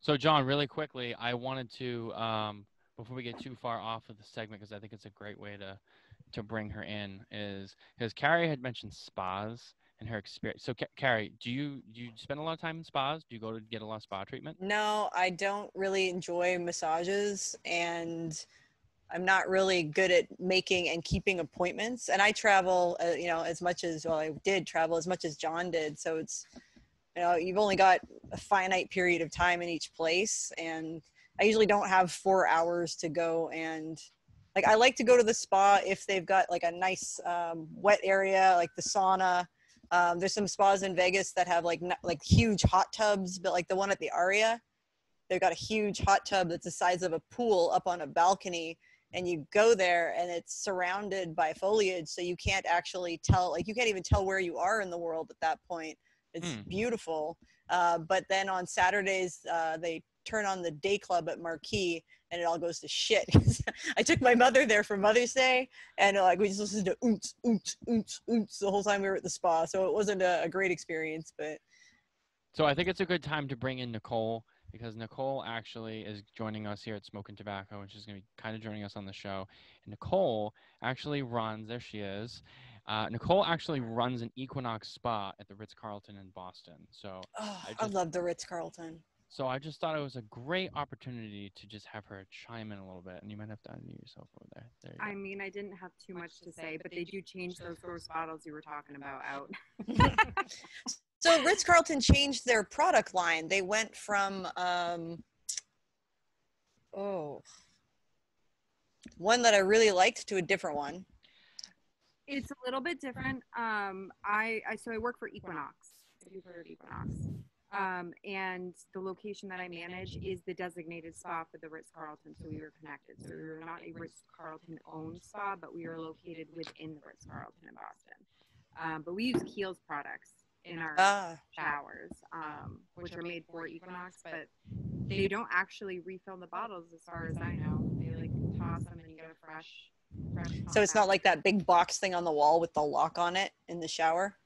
So, John, really quickly, I wanted to, um, before we get too far off of the segment, because I think it's a great way to to bring her in, is because Carrie had mentioned spas, and her experience. So, Ca- Carrie, do you do you spend a lot of time in spas? Do you go to get a lot of spa treatment? No, I don't really enjoy massages and I'm not really good at making and keeping appointments. And I travel, uh, you know, as much as, well, I did travel as much as John did. So it's, you know, you've only got a finite period of time in each place. And I usually don't have four hours to go and, like, I like to go to the spa if they've got like a nice um, wet area, like the sauna. Um, there's some spas in Vegas that have like n- like huge hot tubs, but like the one at the Aria, they've got a huge hot tub that's the size of a pool up on a balcony and you go there and it's surrounded by foliage so you can't actually tell like you can't even tell where you are in the world at that point it's Hmm. beautiful uh, but then on saturdays uh, they turn on the day club at marquee and it all goes to shit i took my mother there for mother's day and like we just listened to oonts oonts oonts oonts the whole time we were at the spa so it wasn't a, a great experience but So I think it's a good time to bring in Nicole because Nicole actually is joining us here at Smoking Tobacco, and she's going to be kind of joining us on the show. And Nicole actually runs. There she is. Uh, Nicole actually runs an Equinox spa at the Ritz Carlton in Boston. So, oh, I I, love the ritz-carlton so I just thought it was a great opportunity to just have her chime in a little bit, and you might have to unmute yourself over there. There you go. I mean, I didn't have too much to say, but they do change those rose bottles you were talking about out. So Ritz Carlton changed their product line. They went from um, oh one that I really liked to a different one. it's a little bit different. Um, I, I so I work for Equinox. If you've heard of Equinox, um, and the location that I manage is the designated spa for the Ritz Carlton. So we were connected. So we were not a Ritz Carlton owned spa, but we are located within the Ritz Carlton in Boston. Um, but we use Kiehl's products in our Ah, showers, um, which are made for Equinox, but they don't actually refill the bottles, as far as I know. They like toss them and you get a fresh. fresh so it's not like that big box thing on the wall with the lock on it in the shower.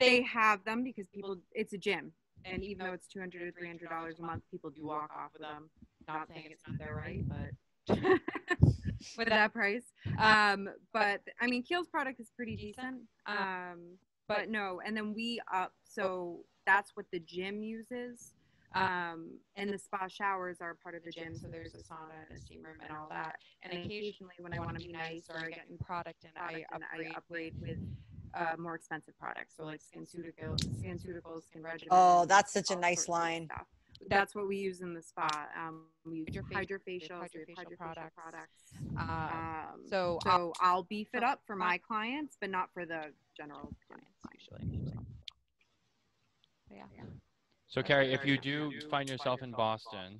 They have them because people. It's a gym, and even though it's two hundred or three hundred dollars a month, people do walk off of them. Not saying it's not their right, but with that price. Um, but I mean, Kiehl's product is pretty decent. Um, but no, and then we up. So that's what the gym uses. Um, and the spa showers are part of the gym, so there's a sauna and a steam room and all that. And occasionally, when I want to be nice or I get new product and I product and upgrade, I upgrade with uh, more expensive products, so like SkinCeuticals, SkinCeuticals, Skin Regimen. Oh, that's such a nice line. That's what we use in the spa. Um, we use Hydrofacial- hydrofacials, we have hydrofacial hydrofacial products. products. Um, Um, so so I'll- I'll beef it up for my clients, but not for the general clients. Usually. So. But yeah. So, Carrie, if you do find yourself in Boston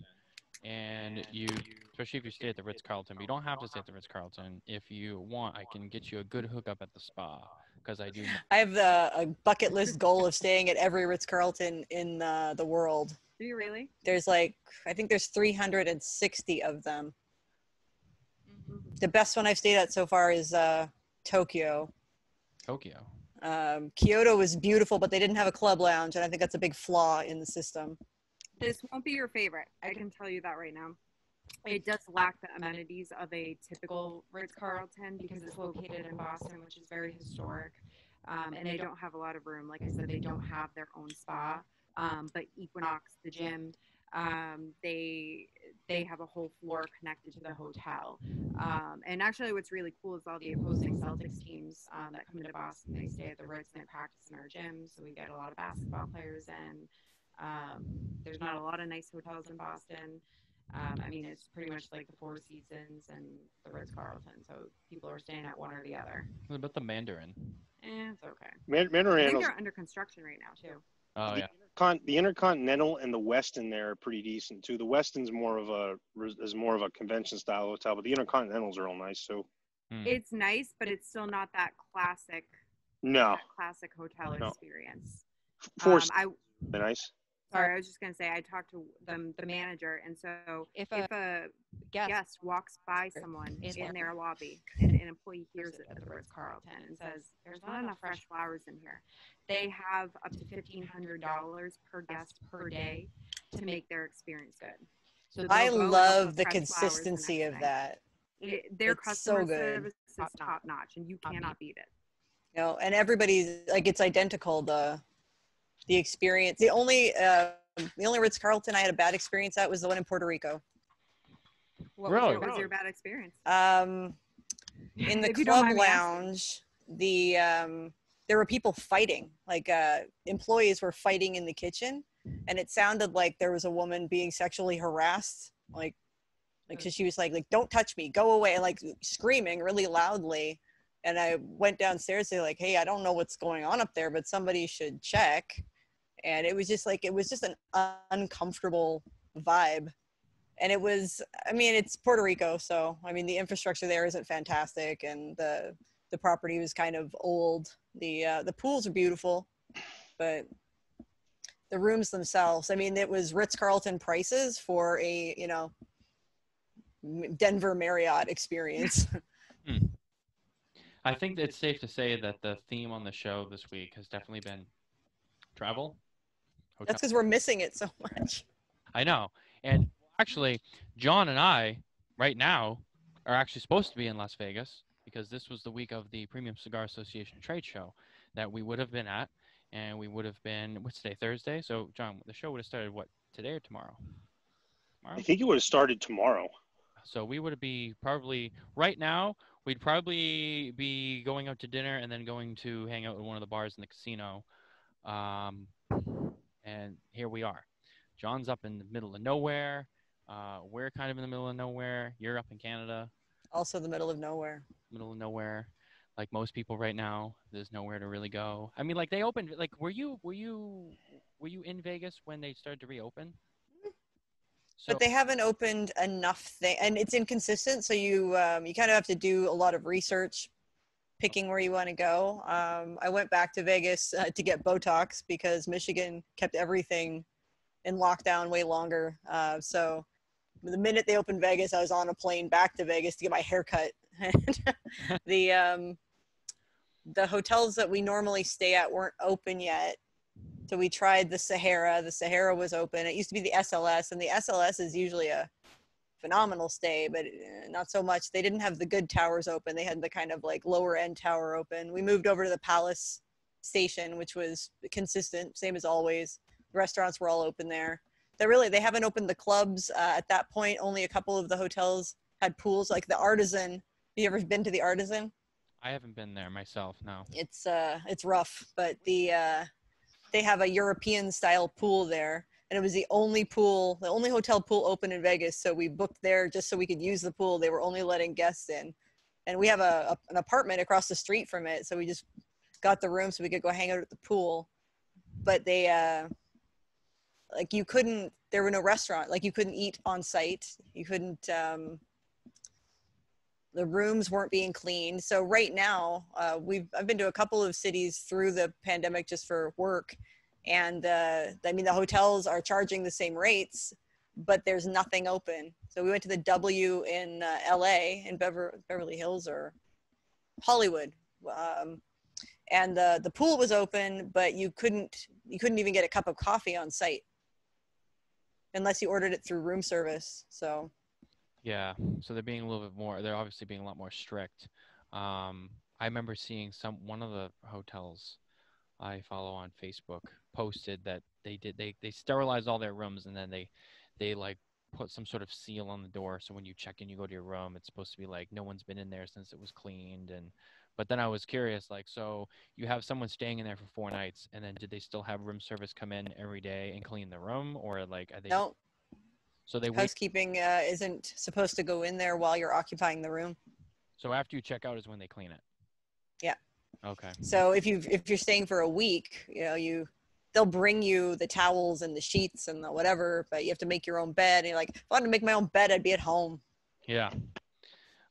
and you, especially if you stay at the Ritz Carlton, but you don't have to stay at the Ritz Carlton. If you want, I can get you a good hookup at the spa because I do. I have the a bucket list goal of staying at every Ritz Carlton in uh, the world. Do you really? There's like I think there's 360 of them. Mm-hmm. The best one I've stayed at so far is uh, Tokyo. Tokyo. Um, Kyoto was beautiful, but they didn't have a club lounge, and I think that's a big flaw in the system. This won't be your favorite. I can tell you that right now. It does lack the amenities of a typical Ritz Carlton because it's located in Boston, which is very historic. Um, and they don't have a lot of room. Like I said, they don't have their own spa. Um, but Equinox, the gym, um, they they have a whole floor connected to the hotel. Um, and actually, what's really cool is all the opposing Celtics teams um, that come into Boston. They stay at the Ritz and they practice in our gym, so we get a lot of basketball players in. Um, there's not a lot of nice hotels in Boston. Um, I mean, it's pretty much like the Four Seasons and the Ritz Carlton, so people are staying at one or the other. What about the Mandarin? Eh, it's okay. Man- I think Mandarin, they're under construction right now too. Oh yeah. Con- the Intercontinental and the Westin there are pretty decent too. The Westin's more of a is more of a convention style hotel, but the Intercontinentals are all nice too. Hmm. It's nice, but it's still not that classic, No, that classic hotel No. experience. four Um, I nice. Sorry, I was just gonna say I talked to them, the manager, and so If a if a guest guest walks by someone in in, their lobby and an employee hears it at the Ritz Carlton and says, There's not enough fresh flowers in here, they have up to $1,500 per guest per day to make their experience good. So I love the fresh flowers and consistency of that. It, their It's so customer good. service is Top notch, and you cannot beat it. know, and everybody's like it's identical. The the experience. The only uh, the only Ritz Carlton I had a bad experience at was the one in Puerto Rico. What Really? was, your, what was your bad experience? Um, in the If you don't club mind me asking. lounge, the um, there were people fighting. Like uh, employees were fighting in the kitchen, and it sounded like there was a woman being sexually harassed. Like, like she was like, like don't touch me, go away, and like screaming really loudly. And I went downstairs to say like, hey, I don't know what's going on up there, but somebody should check. And it was just like it was just an uncomfortable vibe. And it was i mean it's puerto rico so i mean the infrastructure there isn't fantastic and the the property was kind of old. The uh, the pools are beautiful but the rooms themselves i mean it was ritz-carlton prices for a you know denver marriott experience. I think it's safe to say that the theme on the show this week has definitely been travel. Hotel. that's because we're missing it so much I know. And actually, John and I, right now, are actually supposed to be in Las Vegas because this was the week of the Premium Cigar Association trade show that we would have been at. And we would have been, what's today, Thursday? So, John, the show would have started, what, today or tomorrow? I think it would have started tomorrow. So we would have be probably, right now, we'd probably be going out to dinner and then going to hang out at one of the bars in the casino. Um, and here we are. John's up in the middle of nowhere. Uh, we're kind of in the middle of nowhere. You're up in Canada, also the middle of nowhere middle of nowhere. Like most people right now, there's nowhere to really go. I mean, like they opened. Like, were you were you were you in Vegas when they started to reopen? So, but they haven't opened enough thing and it's inconsistent so you um, you kind of have to do a lot of research picking where you want to go um, i went back to vegas uh, to get botox because michigan kept everything in lockdown way longer uh, so the minute they opened vegas i was on a plane back to vegas to get my hair cut and the um, the hotels that we normally stay at weren't open yet so we tried the Sahara. The Sahara was open. It used to be the SLS, and the SLS is usually a phenomenal stay, but uh, not so much. They didn't have the good towers open. They had the kind of like lower end tower open. We moved over to the Palace station, which was consistent, same as always. The restaurants were all open there. They really they haven't opened the clubs uh, at that point. Only a couple of the hotels had pools, like the Artisan. Have you ever been to the Artisan? I haven't been there myself. No. it's uh it's rough but the uh they have a european style pool there and it was the only pool the only hotel pool open in vegas so we booked there just so we could use the pool. They were only letting guests in. And we have a, a an apartment across the street from it so we just got the room so we could go hang out at the pool. But they uh like you couldn't there were no restaurant like you couldn't eat on site. You couldn't um the rooms weren't being cleaned. So right now, uh, we've I've been to a couple of cities through the pandemic just for work, and uh, I mean the hotels are charging the same rates, but there's nothing open. So we went to the W in uh, L.A. in Bever- Beverly Hills or Hollywood, um, and the the pool was open, but you couldn't you couldn't even get a cup of coffee on site unless you ordered it through room service. So Yeah, so they're being a little bit more. They're obviously being a lot more strict. Um, I remember seeing some one of the hotels I follow on Facebook posted that they did they they sterilized all their rooms and then they they like put some sort of seal on the door so when you check in you go to your room it's supposed to be like no one's been in there since it was cleaned and but then I was curious like so you have someone staying in there for four nights and then did they still have room service come in every day and clean the room or like are they no so they wait housekeeping uh, isn't supposed to go in there while you're occupying the room. So after you check out is when they clean it. Yeah. Okay. So if you if you're staying for a week, you know you they'll bring you the towels and the sheets and the whatever, but you have to make your own bed. And you're like, if I wanted to make my own bed, I'd be at home. Yeah.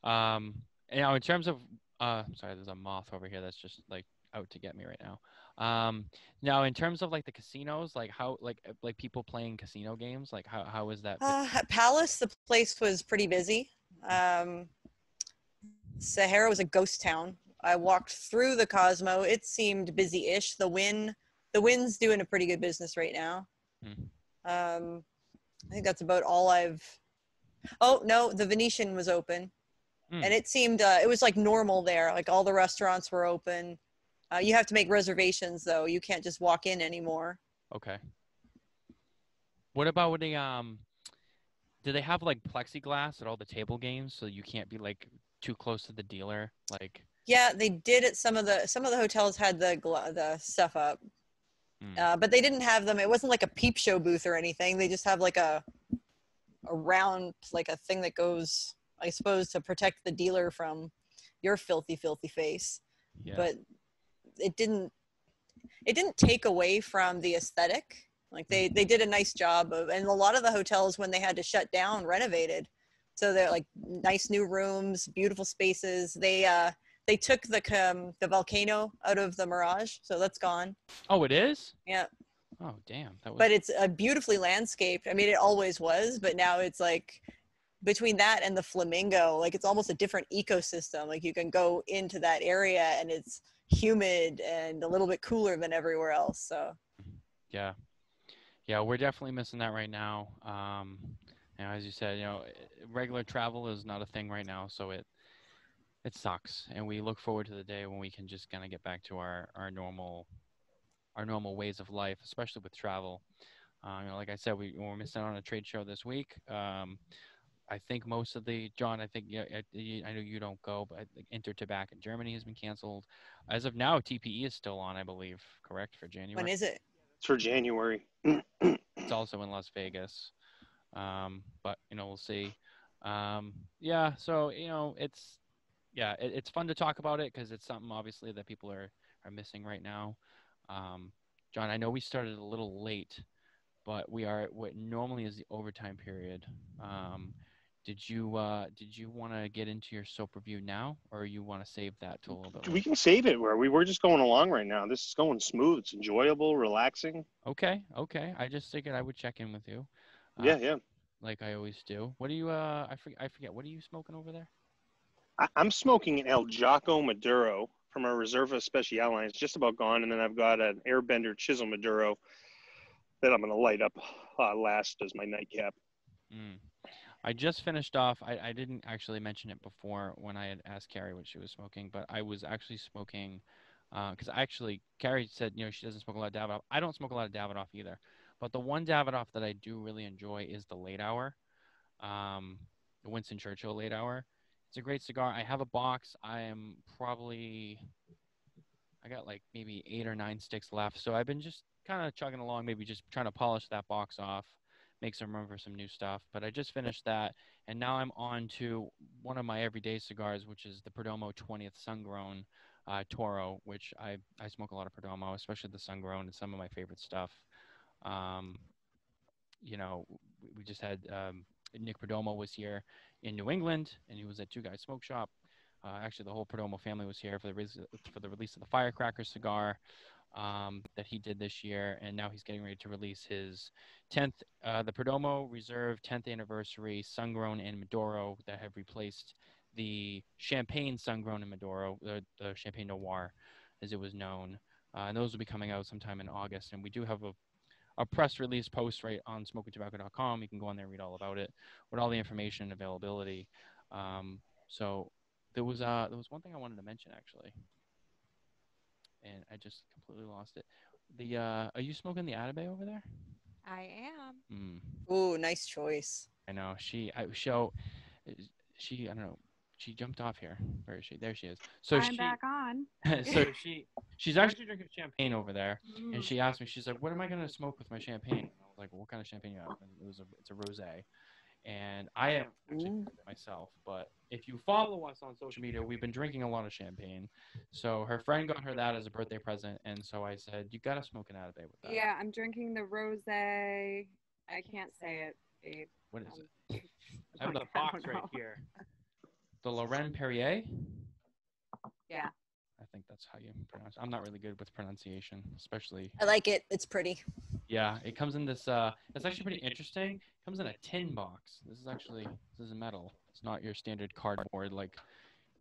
Um. And now in terms of uh, sorry, there's a moth over here that's just like out to get me right now. Um. Now in terms of like the casinos, like how like uh, like people playing casino games, like how how is that? Uh, at Palace, the place was pretty busy. Um, Sahara was a ghost town. I walked through the Cosmo. It seemed busy-ish. The Wynn, the Wynn's doing a pretty good business right now. Hmm. Um, I think that's about all I've. Oh no, the Venetian was open, Hmm. and it seemed uh, it was like normal there. Like all the restaurants were open. Uh, you have to make reservations though. You can't just walk in anymore. Okay. What about the um? Do they have like plexiglass at all the table games so you can't be like too close to the dealer? Like, Yeah, they did at some of the some of the hotels had the the stuff up, mm, uh, but they didn't have them. It wasn't like a peep show booth or anything. They just have like a a round like a thing that goes, I suppose, to protect the dealer from your filthy, filthy face. yeah. But it didn't it didn't take away from the aesthetic. Like they they did a nice job of, and a lot of the hotels when they had to shut down renovated, so they're like nice new rooms, beautiful spaces. They uh they took the um, the volcano out of the Mirage, so that's gone. oh, it is. Yeah, Oh, damn. That was. but it's a beautifully landscaped. I mean, it always was, but now it's like between that and the flamingo, like it's almost a different ecosystem. Like you can go into that area and it's humid and a little bit cooler than everywhere else. So Yeah, yeah, we're definitely missing that right now. Um, you know, as you said, you know, regular travel is not a thing right now, so it it sucks, and we look forward to the day when we can just kind of get back to our our normal our normal ways of life, especially with travel. Uh, you know, like I said, we we're missing out on a trade show this week. Um, I think most of the John. I think yeah, I, you- I know you don't go, but I think Inter Tobacco in Germany has been canceled. As of now, TPE is still on, I believe. Correct for January. when is it? It's for January. It's also in Las Vegas. Um, but you know, we'll see. Um, yeah, so you know, it's yeah, it, it's fun to talk about it because it's something obviously that people are are missing right now. Um, John, I know we started a little late, but we are at what normally is the overtime period. Um, did you uh, did you want to get into your soap review now, or you want to save that till a little bit? we later? can save it where we we're just going along right now. This is going smooth. It's enjoyable, relaxing. Okay, okay. I just figured I would check in with you. Uh, Yeah, yeah. like I always do. What do you? Uh, I forget. I forget. What are you smoking over there? I, I'm smoking an El Jaco Maduro from our Reserva Special line. It's just about gone, and then I've got an Airbender Chisel Maduro that I'm going to light up uh, last as my nightcap. Mm. I just finished off. I, I didn't actually mention it before when I had asked Carrie what she was smoking, but I was actually smoking because I actually Carrie said you know she doesn't smoke a lot of Davidoff. I don't smoke a lot of Davidoff either, but the one Davidoff that I do really enjoy is the Late Hour, um, the Winston Churchill Late Hour. It's a great cigar. I have a box. I am probably I got like maybe eight or nine sticks left, so I've been just kind of chugging along, maybe just trying to polish that box off make some room for some new stuff. But I just finished that, and now I'm on to one of my everyday cigars, which is the Perdomo 20th Sungrown uh, Toro, which I, I smoke a lot of Perdomo, especially the Sungrown. It's some of my favorite stuff. Um, you know, we- just had um, Nick Perdomo was here in New England, and he was at Two Guys Smoke Shop. Uh, actually, the whole Perdomo family was here for the release, for the release of the Firecracker cigar um, that he did this year, and now he's getting ready to release his 10th, uh, the Perdomo Reserve 10th anniversary Sungrown and Maduro that have replaced the Champagne Sungrown and Maduro, the, the Champagne Noir, as it was known. Uh, and those will be coming out sometime in August. And we do have a, a press release post right on smokingtobacco.com. You can go on there and read all about it with all the information and availability. Um, so there was uh, there was one thing I wanted to mention actually, and I just completely lost it. The uh, are you smoking the Atabey over there? I am. Mm. Ooh, nice choice. I know she. I show. She. I don't know. She jumped off here. Where is she? There she is. So I'm she. back on. so she. She's actually drinking champagne over there, Mm. and she asked me. She's like, "What am I gonna smoke with my champagne?" And I was like, well, "What kind of champagne you have?" And it was a. It's a rosé, and I am actually Ooh. it myself. But if you follow us on social media, we've been drinking a lot of champagne. So her friend got her that as a birthday present, and so I said, "You gotta smoke an Atabey with that." Yeah, I'm drinking the rose. I can't say it, babe. What is Um, it? I have the box right here. The Laurent-Perrier. Yeah. I think that's how you pronounce. it. I'm not really good with pronunciation, especially. I like it. It's pretty. Yeah, it comes in this. Uh, it's actually pretty interesting. It comes in a tin box. This is actually this is metal. It's not your standard cardboard like,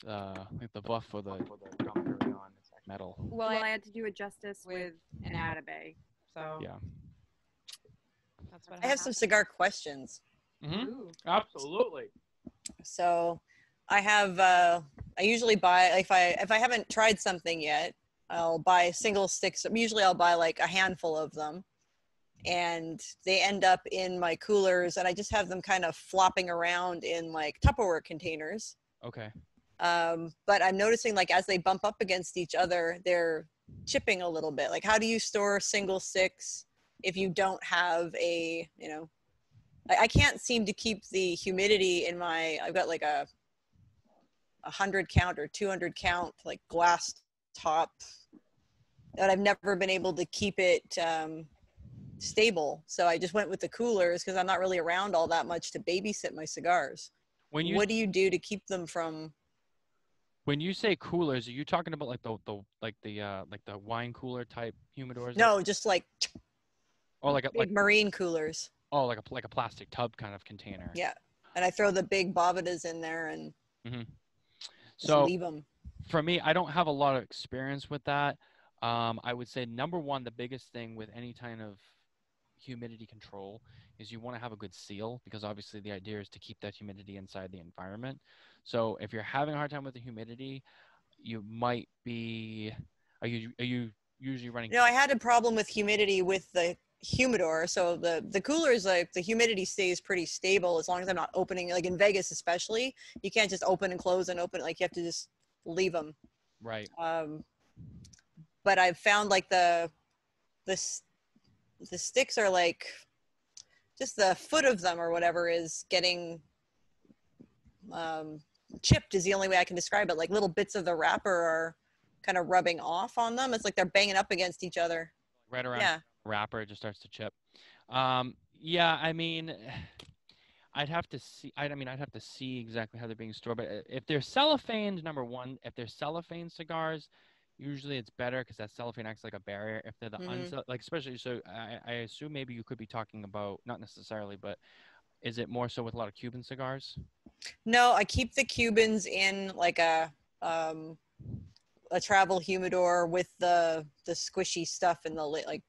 uh, like the buff or the, or the Dom It's metal. Well, I had to do it justice with an Atabey. So Yeah. That's what I have some cigar questions. Mm-hmm. Ooh. Absolutely. So I have uh I usually buy if I if I haven't tried something yet, I'll buy single sticks. Usually I'll buy like a handful of them and they end up in my coolers and I just have them kind of flopping around in like Tupperware containers. Okay. Um, but I'm noticing like as they bump up against each other, they're chipping a little bit. Like how do you store single sticks if you don't have a, you know, I, I can't seem to keep the humidity in my, I've got like a, a hundred count or 200 count, like glass top that I've never been able to keep it, um, stable. So I just went with the coolers because I'm not really around all that much to babysit my cigars. When you what do you do to keep them from? when you say coolers, are you talking about like the the like the uh like the wine cooler type humidors? No, just like Or like a big like marine coolers. oh like a like a plastic tub kind of container. Yeah, and I throw the big bovedas in there and just So leave them. for me, I don't have a lot of experience with that. Um, I would say number one, the biggest thing with any kind of humidity control is you want to have a good seal because obviously the idea is to keep that humidity inside the environment. So if you're having a hard time with the humidity, you might be. Are you are you usually running? Know, I had a problem with humidity with the humidor. So the the cooler is like the humidity stays pretty stable as long as I'm not opening. Like in Vegas, especially, you can't just open and close and open. Like you have to just leave them. Right. um, but I've found like the the the sticks are like just the foot of them or whatever is getting um, chipped is the only way I can describe it. Like little bits of the wrapper are kind of rubbing off on them. It's like they're banging up against each other. Right around Yeah. Wrapper, it just starts to chip. Um, yeah, I mean, I'd have to see. I, I mean, I'd have to see exactly how they're being stored. But uh, if they're cellophane, number one, if they're cellophane cigars, usually it's better because that cellophane acts like a barrier. If they're the uncell, like especially so, I, I assume maybe you could be talking about not necessarily, but is it more so with a lot of Cuban cigars? No, I keep the Cubans in like a um, a travel humidor with the the squishy stuff in the like.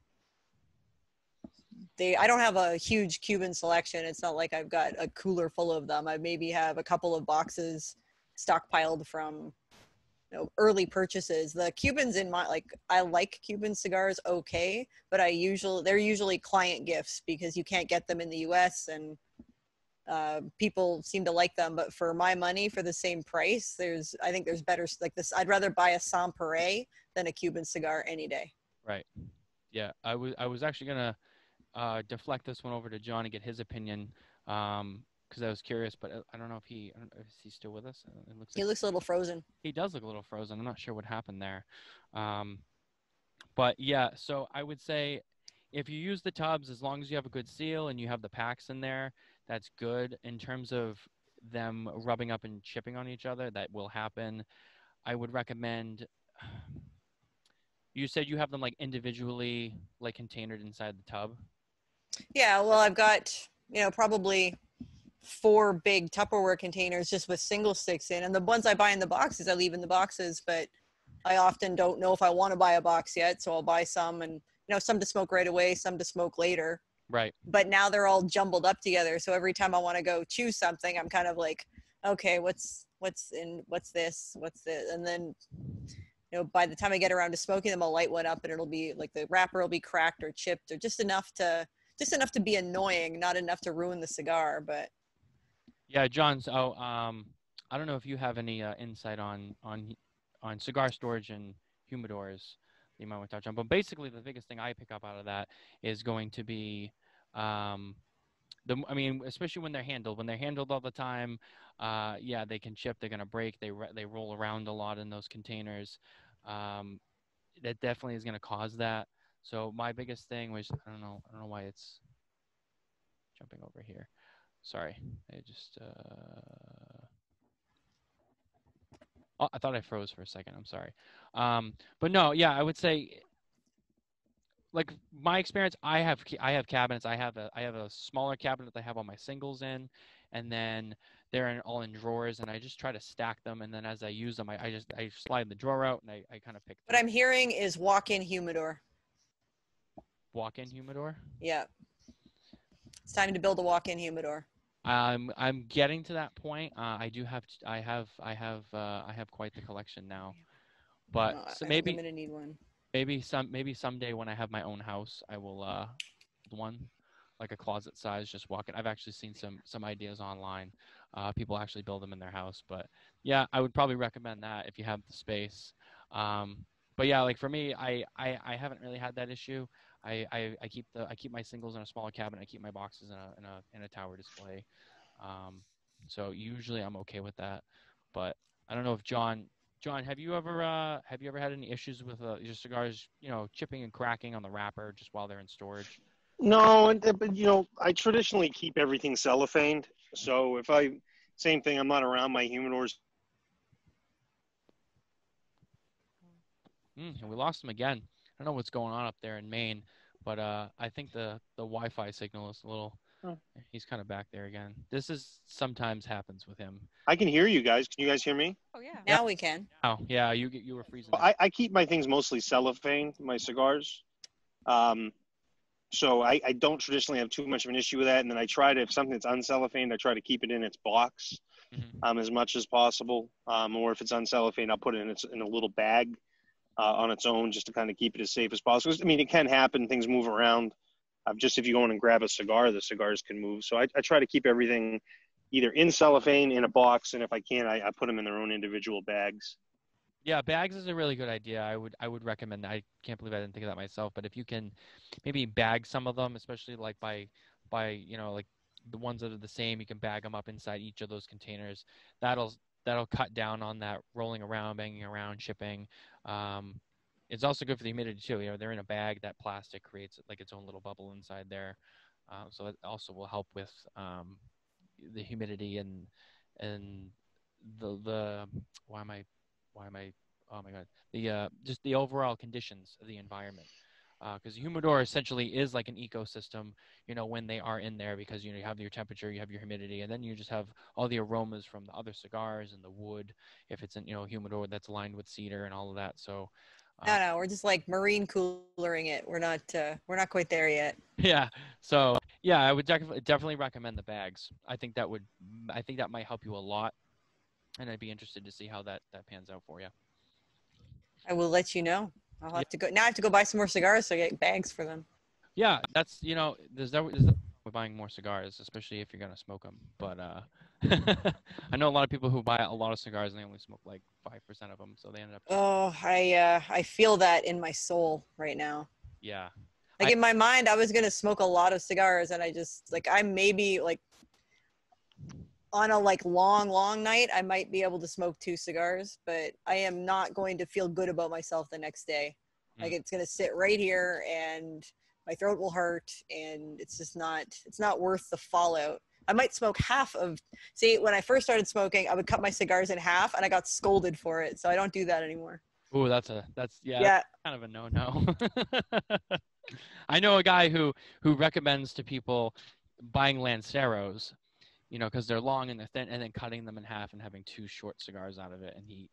They, I don't have a huge Cuban selection. It's not like I've got a cooler full of them. I maybe have a couple of boxes stockpiled from you know, early purchases. The Cubans in my like I like Cuban cigars okay, but I usually they're usually client gifts because you can't get them in the U.S. and uh, people seem to like them. But for my money, for the same price, there's I think there's better like this. I'd rather buy a Sampere than a Cuban cigar any day. Right. Yeah, I was I was actually gonna uh, deflect this one over to John and get his opinion because I was curious, but uh, I don't know if he I don't know, is he still with us. Uh, It looks He like looks a little frozen. he does look a little frozen. I'm not sure what happened there. Um, but yeah, so I would say if you use the tubs, as long as you have a good seal and you have the packs in there, that's good. In terms of them rubbing up and chipping on each other, that will happen. I would recommend. You said you have them like individually, like containered inside the tub. Yeah, well, I've got you know probably four big Tupperware containers just with single sticks in, and the ones I buy in the boxes I leave in the boxes. But I often don't know if I want to buy a box yet, so I'll buy some, and you know some to smoke right away, some to smoke later. Right. But now they're all jumbled up together, so every time I want to go choose something, I'm kind of like, okay, what's what's in what's this, what's this, and then. You know, by the time I get around to smoking them, I'll light one up, and it'll be like the wrapper will be cracked or chipped, or just enough to just enough to be annoying, not enough to ruin the cigar. But Yeah, John. So, um, I don't know if you have any uh, insight on on on cigar storage and humidors you might want to touch on. But basically, the biggest thing I pick up out of that is going to be, um, the I mean, especially when they're handled. When they're handled all the time, uh, yeah, they can chip. They're gonna break. They they roll around a lot in those containers. Um, that definitely is gonna cause that. So my biggest thing was I don't know I don't know why it's jumping over here. Sorry, I just. Uh... Oh, I thought I froze for a second. I'm sorry. Um, but no, yeah, I would say, like my experience, I have I have cabinets. I have a I have a smaller cabinet that I have all my singles in, and then they're in, all in drawers, and I just try to stack them. And then as I use them, I, I just I slide the drawer out, and I, I kind of pick. what I'm hearing is walk-in humidor. Walk-in humidor. Yeah, it's time to build a walk-in humidor. I'm I'm getting to that point. Uh, I do have I have I have uh, I have quite the collection now. But No, so I maybe I'm gonna need one. maybe some maybe someday when I have my own house, I will uh one like a closet size. Just walk in. I've actually seen some some ideas online. Uh, people actually build them in their house, but yeah, I would probably recommend that if you have the space. Um, but yeah, like for me, I, I I haven't really had that issue. I, I I keep the I keep my singles in a smaller cabinet. I keep my boxes in a in a in a tower display. Um, so usually I'm okay with that. But I don't know if John John, have you ever uh, have you ever had any issues with uh, your cigars, you know, chipping and cracking on the wrapper just while they're in storage? No, and- but you know, I traditionally keep everything cellophaned. So if I, same thing, I'm not around my humidors. Mm, and we lost him again. I don't know what's going on up there in Maine, but uh, I think the the Wi-Fi signal is a little. Oh. He's kind of back there again. This is sometimes happens with him. I can hear you guys. Can you guys hear me? Oh yeah. Now we can. Oh yeah, you get you were freezing. I, I keep my things mostly cellophane, my cigars. Um, so I, I don't traditionally have too much of an issue with that. And then I try to, if something's uncellophaned, I try to keep it in its box Mhm. um, as much as possible. Um, or if it's uncellophaned, I'll put it in its in a little bag uh, on its own just to kind of keep it as safe as possible. I mean, it can happen; things move around. Uh, just if you go in and grab a cigar, the cigars can move. So I, I try to keep everything either in cellophane in a box, and if I can, I, I put them in their own individual bags. Yeah, bags is a really good idea. I would I would recommend. I can't believe I didn't think of that myself. But if you can, maybe bag some of them, especially like by by you know like the ones that are the same, you can bag them up inside each of those containers. That'll that'll cut down on that rolling around, banging around, shipping. Um, it's also good for the humidity too. You know, they're in a bag. That plastic creates like its own little bubble inside there, uh, so it also will help with um, the humidity and and the the why am I why am I? Oh my God! The uh, just the overall conditions of the environment, because the humidor essentially is like an ecosystem. You know, when they are in there, because you know you have your temperature, you have your humidity, and then you just have all the aromas from the other cigars and the wood. If it's in you know humidor that's lined with cedar and all of that, so. No, uh, no, we're just like marine coolering it. We're not. Uh, we're not quite there yet. yeah so yeah i would definitely recommend the bags i think that would i think that might help you a lot and i'd be interested to see how that that pans out for you I will let you know. I'll have Yeah. to go now. I have to go buy some more cigars so I get bags for them. Yeah, that's you know, there's no, there's with buying more cigars, especially if you're gonna smoke them. But uh, I know a lot of people who buy a lot of cigars and they only smoke like five percent of them, so they end up. Oh, I uh, I feel that in my soul right now. Yeah, Like I- in my mind, I was gonna smoke a lot of cigars, and I just like I maybe like on a like long long night, I might be able to smoke two cigars, but I am not going to feel good about myself the next day. Hmm. Like it's gonna sit right here, and my throat will hurt, and it's just not it's not worth the fallout. I might smoke half of. See, when I first started smoking, I would cut my cigars in half, and I got scolded for it. So I don't do that anymore. Ooh, that's a that's yeah, yeah kind of a no no. I know a guy who who recommends to people buying Lanceros, you know, because they're long and they're thin, and then cutting them in half and having two short cigars out of it. And he,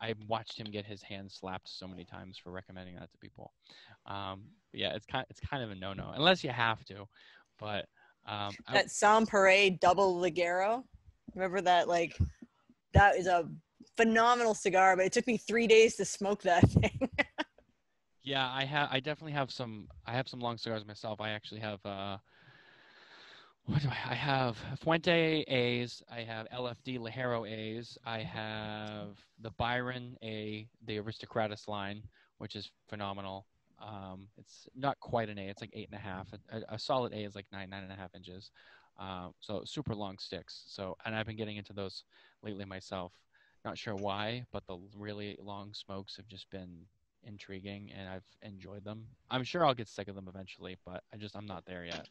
I watched him get his hand slapped so many times for recommending that to people. Um, yeah, it's kind it's kind of a no no unless you have to, but. Um, I- that Sound Parade double Ligero. Remember that? Like, that is a phenomenal cigar, but it took me three days to smoke that thing. Yeah, I have. I definitely have some. I have some long cigars myself. I actually have. Uh, what do I? I have Fuente A's. I have LFD Ligero A's. I have the Byron A, the Aristocratus line, which is phenomenal. Um, it's not quite an A. It's like eight and a half. A, a solid A is like nine, nine and a half inches. Um, so super long sticks. So, and I've been getting into those lately myself. Not sure why, but the really long smokes have just been intriguing and I've enjoyed them. I'm sure I'll get sick of them eventually, but I just I'm not there yet.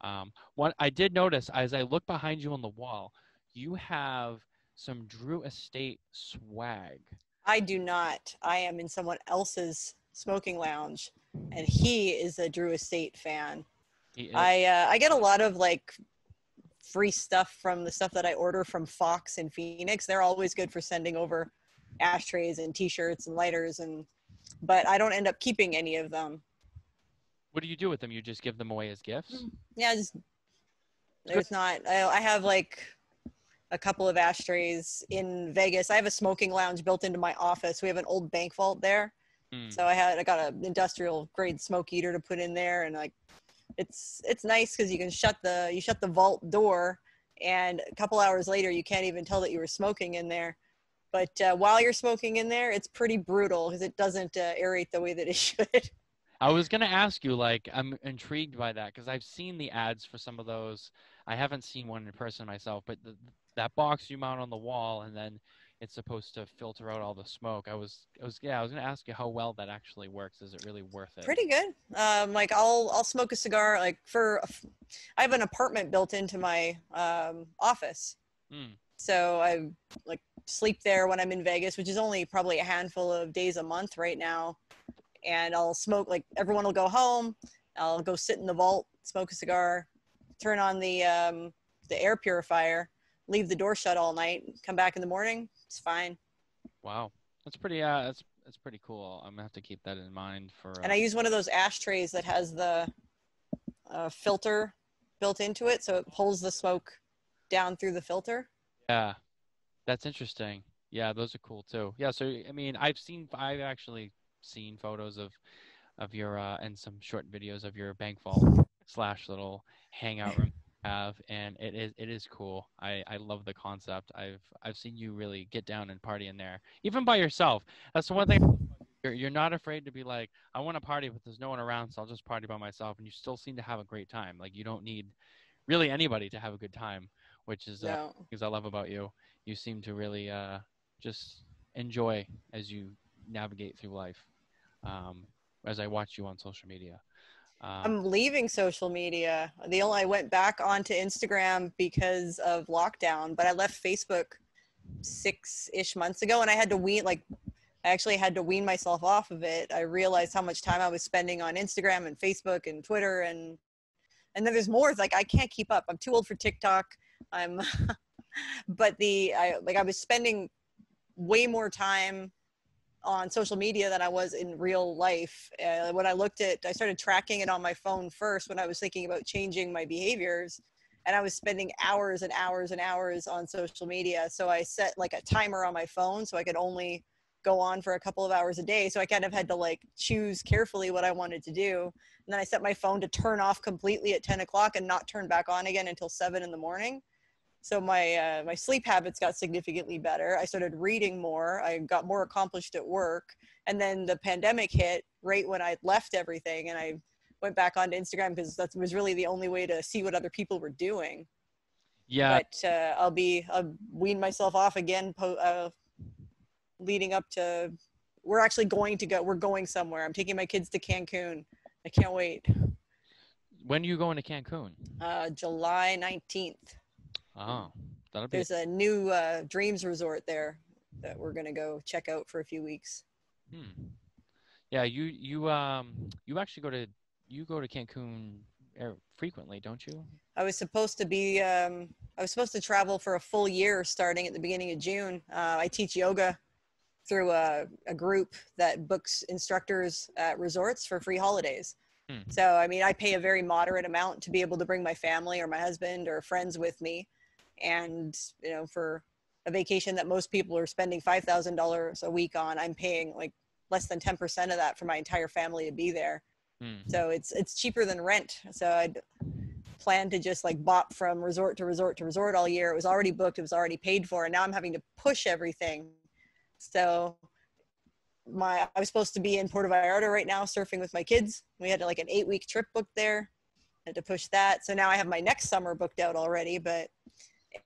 Um, what I did notice as I look behind you on the wall, you have some Drew Estate swag. I do not. I am in someone else's smoking lounge, and he is a Drew Estate fan. He- I uh, I get a lot of like free stuff from the stuff that I order from Fox and Phoenix. They're always good for sending over ashtrays and T-shirts and lighters, and but I don't end up keeping any of them. what do you do with them? You just give them away as gifts? Yeah, just there's not. I, I have like a couple of ashtrays in Vegas. I have a smoking lounge built into my office. We have an old bank vault there. Hmm. So I had I got an industrial grade smoke eater to put in there, and like it's it's nice because you can shut the you shut the vault door, and a couple hours later you can't even tell that you were smoking in there. But uh, while you're smoking in there, it's pretty brutal because it doesn't uh, aerate the way that it should. I was gonna ask you, like, I'm intrigued by that because I've seen the ads for some of those. I haven't seen one in person myself, but the, that box you mount on the wall, and then it's supposed to filter out all the smoke. I was, I was, yeah, I was gonna ask you how well that actually works. Is it really worth it? pretty good. Um, like I'll I'll smoke a cigar like for I have an apartment built into my um, office, Hmm. so I like sleep there when I'm in Vegas, which is only probably a handful of days a month right now. And I'll smoke like everyone will go home. I'll go sit in the vault, smoke a cigar, turn on the um, the air purifier, leave the door shut all night, come back in the morning. It's fine. Wow, that's pretty. Uh, that's that's pretty cool. I'm gonna have to keep that in mind for. Uh, and I use one of those ashtrays that has the uh, filter built into it, so it pulls the smoke down through the filter. Yeah, that's interesting. Yeah, those are cool too. Yeah, so I mean, I've seen, I've actually seen photos of, of your uh, and some short videos of your bank vault slash little hangout room you have, and it is it is cool. I I love the concept. I've I've seen you really get down and party in there, even by yourself. That's the one thing. You're, you're not afraid to be like, I want to party, but there's no one around, so I'll just party by myself. And you still seem to have a great time. Like you don't need really anybody to have a good time, which is uh, No. things I love about you. You seem to really uh, just enjoy as you navigate through life. Um, as I watch you on social media. Um, I'm leaving social media. The only I went back onto Instagram because of lockdown, but I left Facebook six ish months ago, and I had to wean like I actually had to wean myself off of it. I realized how much time I was spending on Instagram and Facebook and Twitter, and and then there's more. It's like I can't keep up. I'm too old for TikTok. I'm, but the I like I was spending way more time on social media than I was in real life. Uh, when I looked at, I started tracking it on my phone first when I was thinking about changing my behaviors. And I was spending hours and hours and hours on social media. So I set like a timer on my phone so I could only go on for a couple of hours a day. So I kind of had to like choose carefully what I wanted to do. And then I set my phone to turn off completely at 10 o'clock and not turn back on again until seven in the morning so my uh, my sleep habits got significantly better. I started reading more. I got more accomplished at work. And then the pandemic hit right when i left everything and i went back onto instagram because that was really the only way to see what other people were doing. Yeah, but uh, i'll be i'll wean myself off again po- uh, leading up to we're actually going to go we're going somewhere. I'm taking my kids to cancun. I can't wait. When are you going to Cancun? uh, july 19th Oh, that'll be there's a new uh, dreams resort there that we're gonna go check out for a few weeks Hmm. Yeah, you you um you actually go to you go to Cancun frequently, don't you? i was supposed to be um, i was supposed to travel for a full year starting at the beginning of june uh, i teach yoga through a, a group that books instructors at resorts for free holidays Hmm. so i mean i pay a very moderate amount to be able to bring my family or my husband or friends with me and you know for a vacation that most people are spending $5000 a week on i'm paying like less than 10% of that for my entire family to be there. Hmm. so it's it's cheaper than rent. So i'd planned to just like bop from resort to resort to resort all year. It was already booked it was already paid for and now i'm having to push everything. So my i was supposed to be in puerto vallarta right now surfing with my kids. We had like an eight week trip booked there. Had to push that. So now i have my next summer booked out already but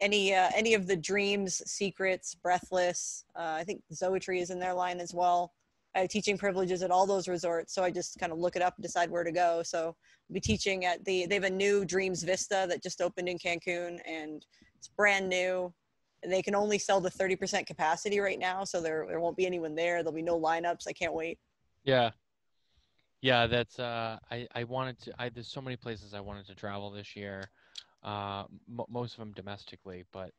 any uh, any of the dreams secrets breathless uh, i think zoetry is in their line as well I have teaching privileges at all those resorts, so I just kind of look it up and decide where to go. So I'll be teaching at the they have a new Dreams Vista that just opened in Cancun and it's brand new. And they can only sell the 30% capacity right now, so there there won't be anyone there. There'll be no lineups. I can't wait. Yeah. Yeah, that's uh I I wanted to I there's so many places I wanted to travel this year. Uh m- most of them domestically, but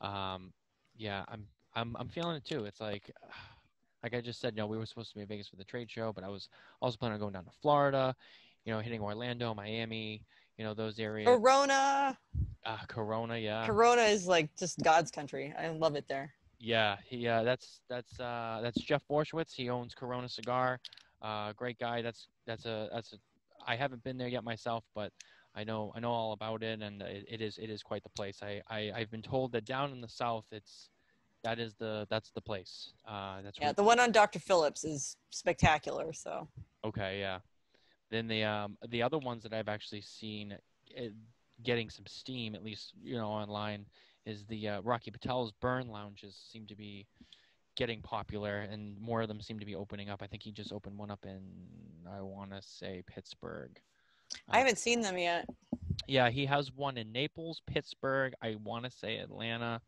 um yeah, I'm I'm I'm feeling it too. It's like like I just said, you know, we were supposed to be in Vegas for the trade show, but I was also planning on going down to Florida, you know, hitting Orlando, Miami, you know, those areas. Corona. Uh, Corona, yeah. Corona is like just God's country. I love it there. Yeah, he uh, that's that's uh, that's Jeff Borysiewicz. He owns Corona Cigar. Uh, great guy. That's that's a that's a. I haven't been there yet myself, but I know I know all about it, and it, it is it is quite the place. I, I I've been told that down in the south, it's that is the that's the place. Uh, that's Yeah, the one on Dr. Phillips is spectacular. So Okay, yeah. Then the um the other ones that I've actually seen uh, getting some steam, at least you know online, is the uh, Rocky Patel's burn lounges seem to be getting popular, and more of them seem to be opening up. I think he just opened one up in I want to say Pittsburgh. I haven't seen them yet. Yeah, he has one in Naples, Pittsburgh. I want to say Atlanta.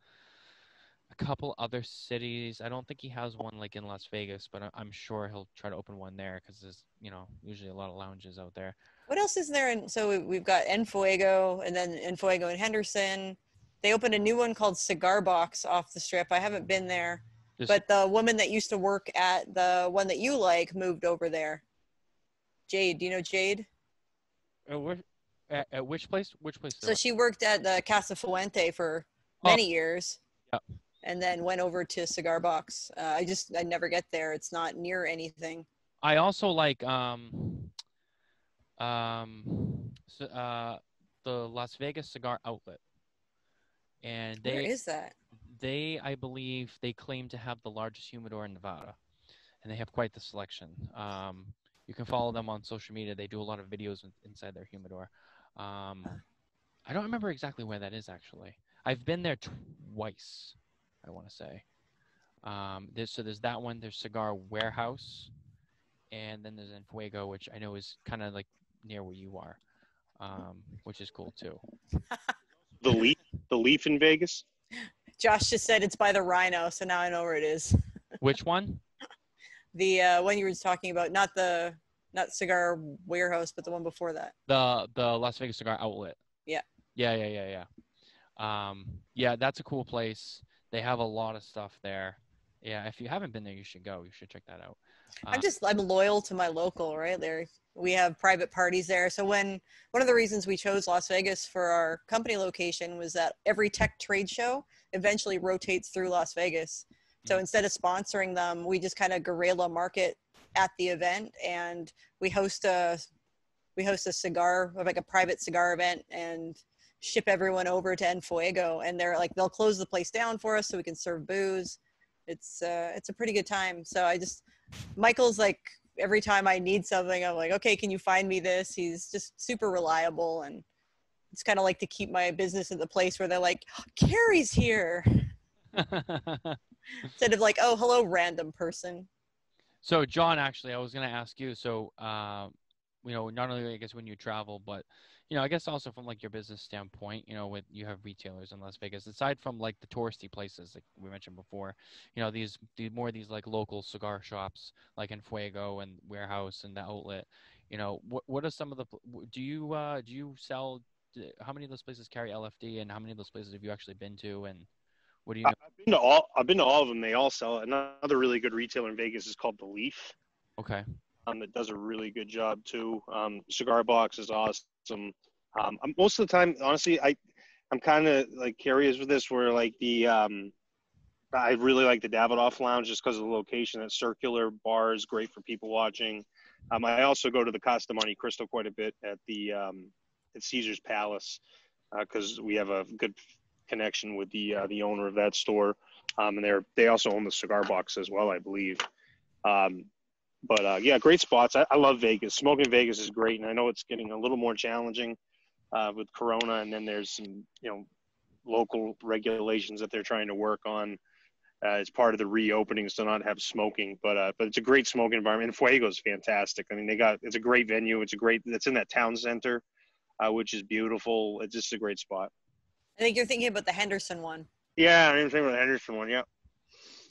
A couple other cities. I don't think he has one like in Las Vegas, but I'm sure he'll try to open one there because there's you know usually a lot of lounges out there. What else is there? And so we- we've got En Fuego and then En Fuego in Henderson. They opened a new one called Cigar Box off the strip. I haven't been there, Just- but the woman that used to work at the one that you like moved over there. Jade, do you know Jade? Uh, where, at, at which place? Which place? So she worked at the Casa Fuente for Oh. many years. Yep. And then went over to Cigar Box. Uh, I just I never get there. It's not near anything. I also like um, um, so, uh, the Las Vegas Cigar Outlet, and they is that? they I believe they claim to have the largest humidor in Nevada, and they have quite the selection. Um, you can follow them on social media. They do a lot of videos inside their humidor. Um, I don't remember exactly where that is actually. I've been there twice. I want to say. Um, there's, so there's that one. There's Cigar Warehouse, and then there's En Fuego, which I know is kind of like near where you are, um, which is cool too. The leaf, the leaf in Vegas. Josh just said it's by the Rhino, so now I know where it is. Which one? The uh, one you were talking about, not the not Cigar Warehouse, but the one before that. The the Las Vegas Cigar Outlet. Yeah. Yeah, yeah, yeah, yeah. Um, yeah, that's a cool place. They have a lot of stuff there. Yeah, if you haven't been there, you should go. You should check that out. I'm Uh, just I'm loyal to my local, right? There we have private parties there. So when one of the reasons we chose Las Vegas for our company location was that every tech trade show eventually rotates through Las Vegas. So instead of sponsoring them, we just kind of guerrilla market at the event and we host a we host a cigar like a private cigar event and ship everyone over to En Fuego and they're like they'll close the place down for us so we can serve booze. It's uh it's a pretty good time. So I just Michael's like every time I need something, I'm like, okay, can you find me this? He's just super reliable and it's kind of like to keep my business at the place where they're like, Carrie's here instead of like, oh, hello, random person. so, Jon, actually, I was going to ask you. So, uh, you know, not only I guess when you travel, but you know, I guess also from like your business standpoint, you know, with you have retailers in Las Vegas. Aside from like the touristy places like we mentioned before, you know, these the more of these like local cigar shops like En Fuego and Warehouse and the Outlet. You know, what what are some of the do you uh do you sell? How many of those places carry LFD, and how many of those places have you actually been to? And what do you know? I've been to all. I've been to all of them. They all sell. it. Another really good retailer in Vegas is called The Leaf. Okay, um, that does a really good job too. Um, Cigar Box is awesome. Um, I'm- most of the time, honestly, I I'm kind of like curious with this, where like the um, I really like the Davidoff Lounge just because of the location. That circular bar is great for people watching. Um, I also go to the Casa Montecristo quite a bit at the um, at Caesar's Palace because we have a good connection with the uh, the owner of that store, um, and they're they also own the Cigar Box as well, I believe. Um, but uh, yeah, great spots. I, I love Vegas. Smoking Vegas is great, and I know it's getting a little more challenging uh, with Corona, and then there's some you know local regulations that they're trying to work on uh, as part of the reopenings to not have smoking. But uh, but it's a great smoking environment. And is fantastic. I mean, they got it's a great venue. It's a great. It's in that town center, uh, which is beautiful. It's just a great spot. I think you're thinking about the Henderson one. Yeah, I didn't think about the Henderson one. Yeah.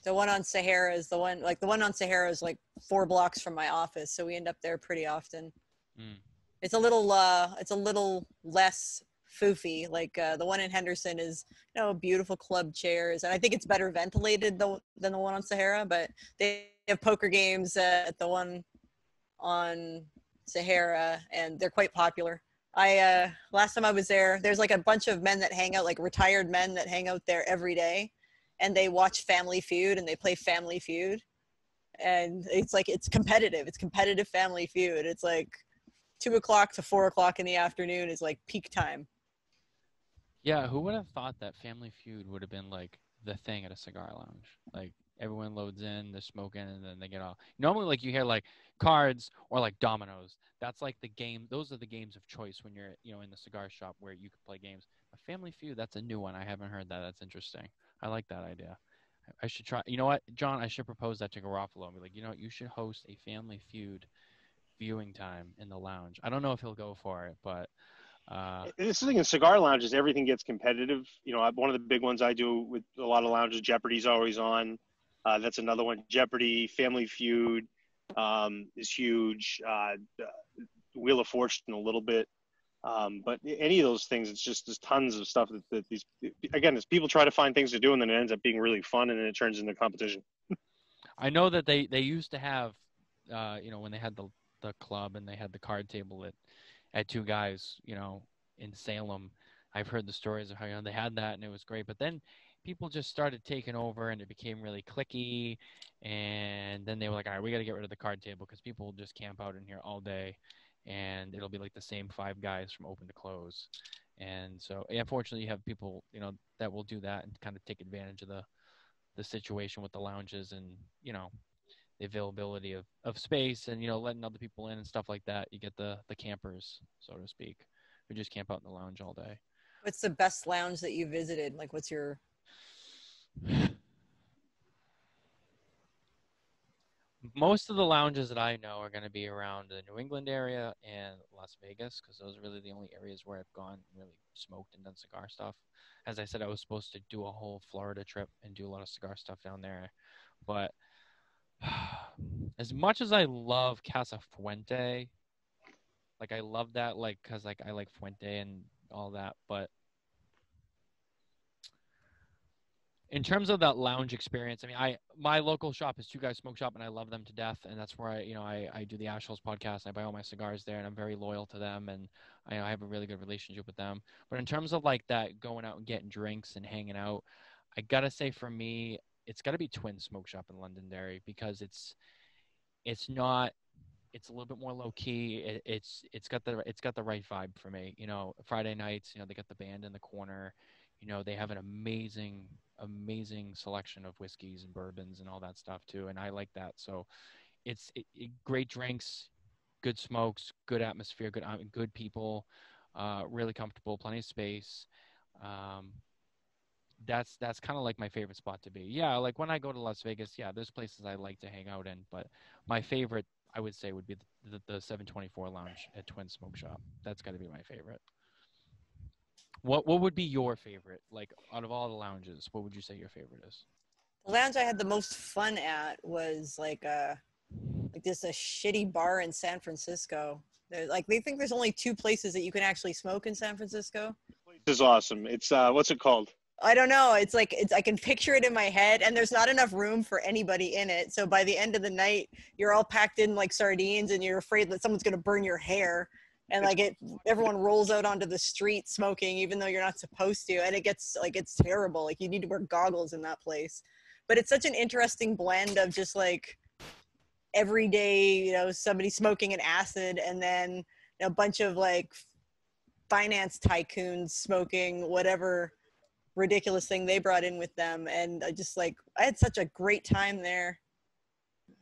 The one on Sahara is the one, like the one on Sahara is like four blocks from my office, so we end up there pretty often. Mm. It's a little, uh, it's a little less foofy. Like uh, the one in Henderson is, you know, beautiful club chairs, and I think it's better ventilated though than the one on Sahara. But they have poker games uh, at the one on Sahara, and they're quite popular. I uh last time I was there, there's like a bunch of men that hang out, like retired men that hang out there every day, and they watch Family Feud and they play Family Feud, and it's like it's competitive. It's competitive Family Feud. It's like two o'clock to four o'clock in the afternoon is like peak time. Yeah, who would have thought that Family Feud would have been like the thing at a cigar lounge? Like everyone loads in, they're smoking, and then they get off. Normally, like you hear like cards or like dominoes. That's like the game. Those are the games of choice when you're you know in the cigar shop where you can play games. A Family Feud, that's a new one. I haven't heard that. That's interesting. I like that idea. I- should try. You know what, Jon? I should propose that to Garofalo and be like, you know what, you should host a Family Feud viewing time in the lounge. I don't know if he'll go for it, but uh, This thing in cigar lounges, everything gets competitive. You know, one of the big ones I do with a lot of lounges, Jeopardy's always on. Uh, that's another one. Jeopardy, Family Feud um, is huge. Uh, Wheel of Fortune a little bit. Um, but any of those things, it's just there's tons of stuff that, that these again, as people try to find things to do, and then it ends up being really fun, and then it turns into competition. I know that they they used to have, uh, you know, when they had the the club and they had the card table at at two guys, you know, in Salem. I've heard the stories of how you know they had that and it was great, but then people just started taking over and it became really cliquey, and then they were like, all right, we got to get rid of the card table because people just camp out in here all day, and it'll be like the same five guys from open to close. And so, unfortunately, you have people, you know, that will do that and kind of take advantage of the the situation with the lounges and you know the availability of, of space and you know letting other people in and stuff like that you get the the campers so to speak who just camp out in the lounge all day What's the best lounge that you visited? Like, what's your most of the lounges that i know are going to be around the new england area and las vegas because those are really the only areas where i've gone really smoked and done cigar stuff. As i said i was supposed to do a whole florida trip and do a lot of cigar stuff down there but as much as i love casa fuente like i love that like because like i like fuente and all that but in terms of that lounge experience, I mean, I my local shop is Two Guys Smoke Shop, and I love them to death. And that's where I, you know, I, I do the Ashholes podcast. And I buy all my cigars there, and I'm very loyal to them, and I, I have a really good relationship with them. But in terms of like that, going out and getting drinks and hanging out, I gotta say for me, it's gotta be Twin Smoke Shop in Londonderry because it's it's not it's a little bit more low key. It, it's it's got the it's got the right vibe for me. You know, Friday nights, you know, they got the band in the corner. You know, they have an amazing amazing selection of whiskeys and bourbons and all that stuff too and i like that. So it's it, it, great drinks good smokes good atmosphere good uh, good people uh, really comfortable plenty of space. Um, that's that's kind of like my favorite spot to be. Yeah like when i go to las vegas yeah there's places i like to hang out in but my favorite i would say would be the, the, the 724 lounge at twin smoke shop. That's got to be my favorite what what would be your favorite? Like out of all the lounges, what would you say your favorite is? the lounge I had the most fun at was like a like this a shitty bar in San Francisco. They're, like they think there's only two places that you can actually smoke in San Francisco. This is awesome. It's uh, what's it called? I don't know. It's like it's I can picture it in my head, and there's not enough room for anybody in it. So by the end of the night, you're all packed in like sardines, and you're afraid that someone's gonna burn your hair. And like it, everyone rolls out onto the street smoking, even though you're not supposed to, and it gets like it's terrible. Like you need to wear goggles in that place. But it's such an interesting blend of just like every day, you know, somebody smoking an acid, and then a bunch of like finance tycoons smoking whatever ridiculous thing they brought in with them and i just like i had such a great time there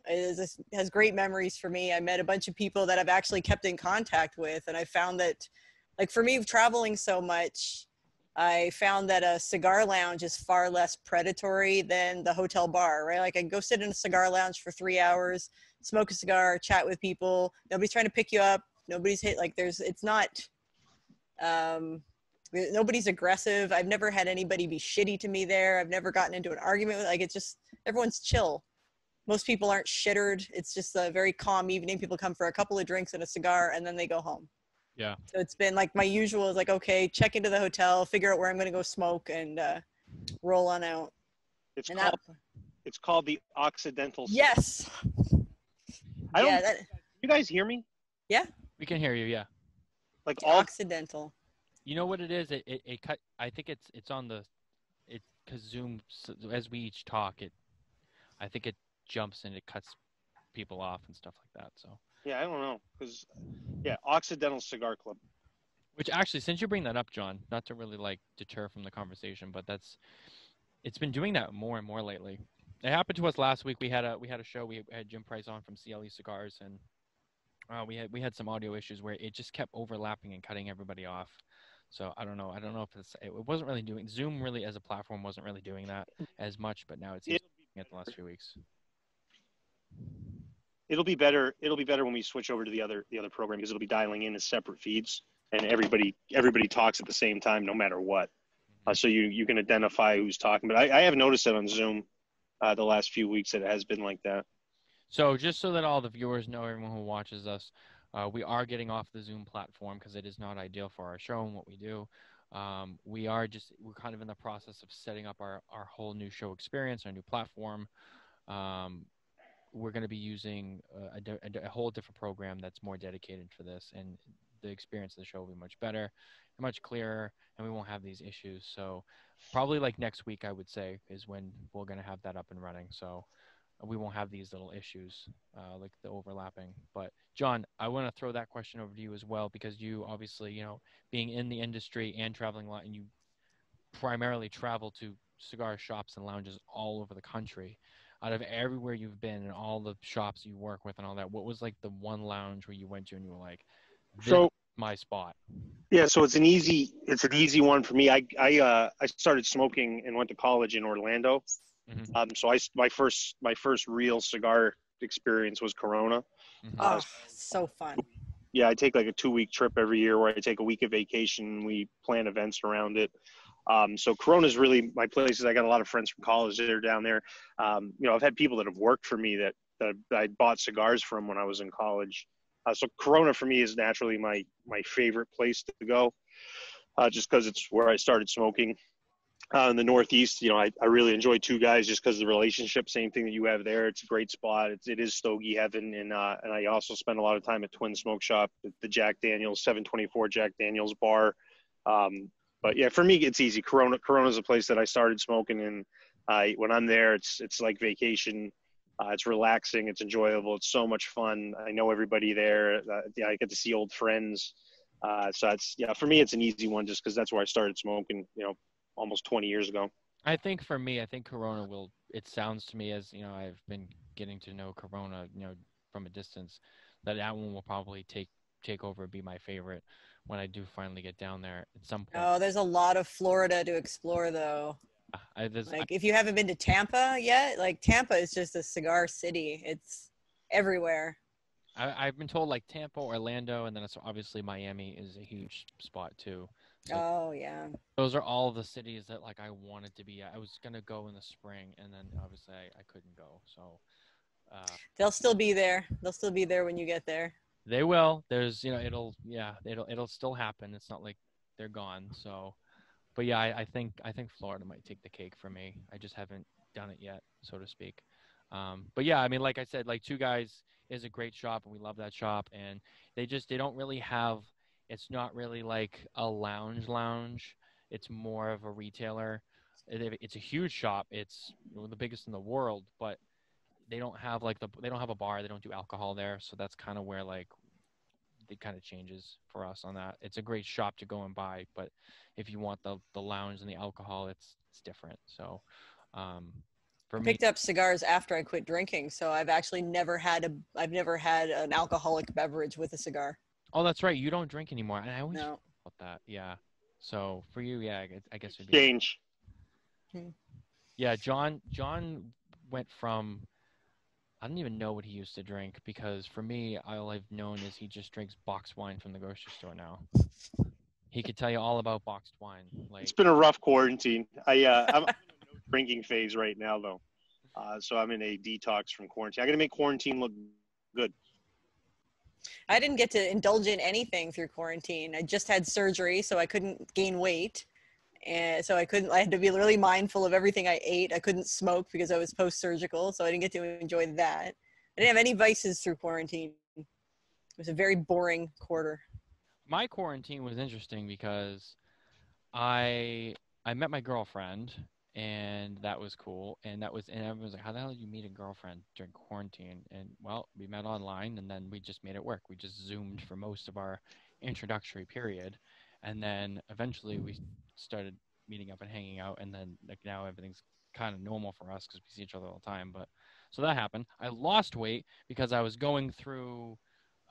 is, has great memories for me. I met a bunch of people that i've actually kept in contact with and i found that like for me traveling so much i found that a cigar lounge is far less predatory than the hotel bar right? Like i go sit in a cigar lounge for three hours smoke a cigar chat with people. Nobody's trying to pick you up. Nobody's hit like there's it's not um nobody's aggressive. I've never had anybody be shitty to me there. I've never gotten into an argument with like it's just everyone's chill most people aren't shittered it's just a very calm evening people come for a couple of drinks and a cigar and then they go home Yeah. so it's been like my usual is like okay check into the hotel figure out where i'm going to go smoke and uh, roll on out It's and called that, it's called the Occidental. yes I don't. yeah that, You guys hear me? Yeah. We can hear you. Yeah. like all Occidental. You know what it is? It, it, it cut. I think it's it's on the, it because Zoom s- as we each talk it, I think it jumps and it cuts people off and stuff like that. So, yeah, I don't know because yeah, Occidental Cigar Club. which actually, since you bring that up, Jon, not to really like deter from the conversation, but that's, it's been doing that more and more lately. It happened to us last week. We had a we had a show. We had Jim Price on from CLE Cigars, and uh, we had we had some audio issues where it just kept overlapping and cutting everybody off. So I don't know. I don't know if it's it wasn't really doing Zoom really as a platform wasn't really doing that as much, but now it's It- doing the last few weeks. It'll be better. It'll be better when we switch over to the other the other program because it'll be dialing in as separate feeds, and everybody everybody talks at the same time, no matter what. Uh, so you you can identify who's talking. But I, I have noticed it on Zoom uh, the last few weeks that it has been like that. So just so that all the viewers know, everyone who watches us, uh, we are getting off the Zoom platform because it is not ideal for our show and what we do. Um, we are just we're kind of in the process of setting up our our whole new show experience, our new platform. Um, we're going to be using a, a a a whole different program that's more dedicated for this, and the experience of the show will be much better, much clearer, and we won't have these issues. So probably like next week, I would say, is when we're going to have that up and running. So we won't have these little issues uh, like the overlapping. But Jon, I want to throw that question over to you as well because you obviously, you know, being in the industry and traveling a lot, and you primarily travel to cigar shops and lounges all over the country. Out of everywhere you've been and all the shops you work with and all that, what was like the one lounge where you went to and you were like, "This So is my spot"? yeah, so it's an easy it's an easy one for me. I I uh, I started smoking and went to college in Orlando. Mhm. Um, so I my first my first real cigar experience was Corona. Mhm. Uh, Oh, so fun. yeah, I take like a two week trip every year where I take a week of vacation. We plan events around it. Um, so Corona is really my places. I got a lot of friends from college that are down there. Um, you know, I've had people that have worked for me that, that I bought cigars from when I was in college. Uh, so Corona for me is naturally my, my favorite place to go, uh, just cause it's where I started smoking. Uh, in the Northeast, you know, I, I really enjoy two guys just because of the relationship. Same thing that you have there. It's a great spot. It's, it is Stogie heaven, and uh, and I also spend a lot of time at Twin Smoke Shop, the, the Jack Daniels 724 Jack Daniels bar. Um, but yeah, for me, it's easy. Corona Corona's a place that I started smoking, and I when I'm there, it's it's like vacation. Uh, it's relaxing. It's enjoyable. It's so much fun. I know everybody there. Uh, yeah, I get to see old friends. Uh, so it's yeah, for me, it's an easy one just because that's where I started smoking. You know, almost 20 years ago. I think for me, I think Corona will. It sounds to me as you know, I've been getting to know Corona, you know, from a distance, that that one will probably take take over and be my favorite when I do finally get down there at some point. Oh, there's a lot of Florida to explore, though. I, there's, Like, if you haven't been to Tampa yet, like Tampa is just a cigar city. It's everywhere. I, I've been told like Tampa, Orlando, and then it's obviously Miami is a huge spot too. So Oh yeah. those are all the cities that like I wanted to be at. I was gonna go in the spring, and then obviously I, I couldn't go. So uh, They'll still be there. They'll still be there when you get there. They will. There's you know it'll yeah it'll it'll still happen. It's not like they're gone. So, but yeah, I, I think I think Florida might take the cake for me. I just haven't done it yet, so to speak. Um, but yeah, I mean, like I said, like Two Guys is a great shop, and we love that shop. And they just they don't really have. It's not really like a lounge lounge. It's more of a retailer. It- It's a huge shop. It's the biggest in the world, but they don't have like the they don't have a bar. They don't do alcohol there, so that's kind of where like it kind of changes for us on that. It's a great shop to go and buy, but if you want the the lounge and the alcohol, it's it's different. So um, for I me, picked up cigars after I quit drinking, so I've actually never had a I've never had an alcoholic beverage with a cigar. oh, that's right, you don't drink anymore, and I always No. about that. Yeah. So for you, yeah, I guess- I guess it'd be Change. Yeah, Jon Jon went from I don't even know what he used to drink because for me all I've known is he just drinks boxed wine from the grocery store now. He could tell you all about boxed wine. Like It's been a rough quarantine. I uh, I'm in a no drinking phase right now though, uh, so I'm in a detox from quarantine. I got to make quarantine look good. I didn't get to indulge in anything through quarantine. I just had surgery, so I couldn't gain weight. And so I couldn't, I had to be really mindful of everything I ate. I couldn't smoke because I was post surgical, so I didn't get to enjoy that. I didn't have any vices through quarantine. It was a very boring quarter. my quarantine was interesting because I I met my girlfriend and that was cool and that was and everyone was like how the hell did you meet a girlfriend during quarantine and well we met online and then we just made it work we just zoomed for most of our introductory period and then eventually we started meeting up and hanging out and then like now everything's kind of normal for us because we see each other all the time but so that happened i lost weight because i was going through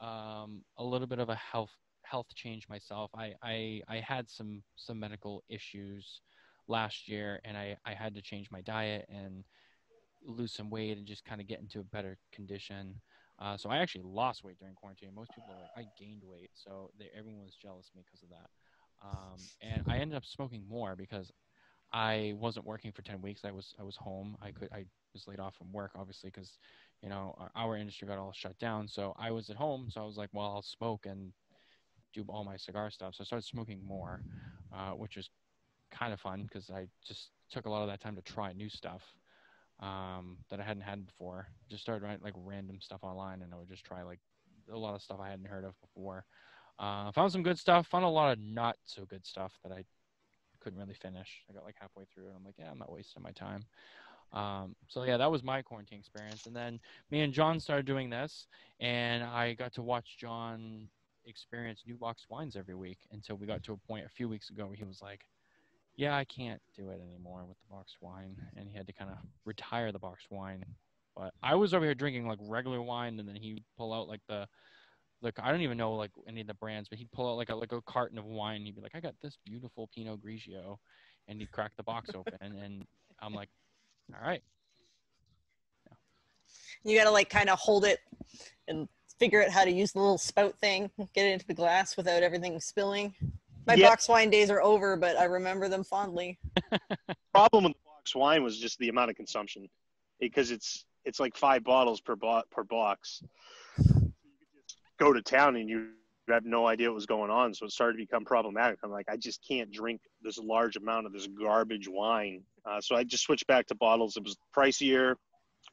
um, a little bit of a health health change myself i i, I had some some medical issues last year and I, I had to change my diet and lose some weight and just kind of get into a better condition. Uh, so I actually lost weight during quarantine. Most people are like, I gained weight. So they, everyone was jealous of me because of that. Um, and I ended up smoking more because I wasn't working for 10 weeks. I was, I was home. I could, I was laid off from work, obviously, because, you know, our, our industry got all shut down. So I was at home. So I was like, well, I'll smoke and do all my cigar stuff. So I started smoking more, uh, which was kind of fun because I just took a lot of that time to try new stuff um, that I hadn't had before. Just started writing like random stuff online, and I would just try like a lot of stuff I hadn't heard of before. Uh, found some good stuff. Found a lot of not so good stuff that I couldn't really finish. I got like halfway through, and I'm like, yeah, I'm not wasting my time. Um, so yeah, that was my quarantine experience. And then me and Jon started doing this, and I got to watch Jon experience new box wines every week until we got to a point a few weeks ago where he was like, yeah, I can't do it anymore with the boxed wine, and he had to kind of retire the boxed wine. But I was over here drinking like regular wine, and then he pull out like the, like I don't even know like any of the brands, but he'd pull out like a like a carton of wine. And he'd be like, "I got this beautiful Pinot Grigio," and he'd crack the box open, and I'm like, "All right." You got to like kind of hold it and figure out how to use the little spout thing, get it into the glass without everything spilling. My Yeah. box wine days are over, but I remember them fondly. problem with the box wine was just the amount of consumption because it's it's like five bottles per bo- per box. You could just go to town and you have no idea what was going on, so it started to become problematic. I'm like, I just can't drink this large amount of this garbage wine. Uh, so I just switched back to bottles. It was pricier,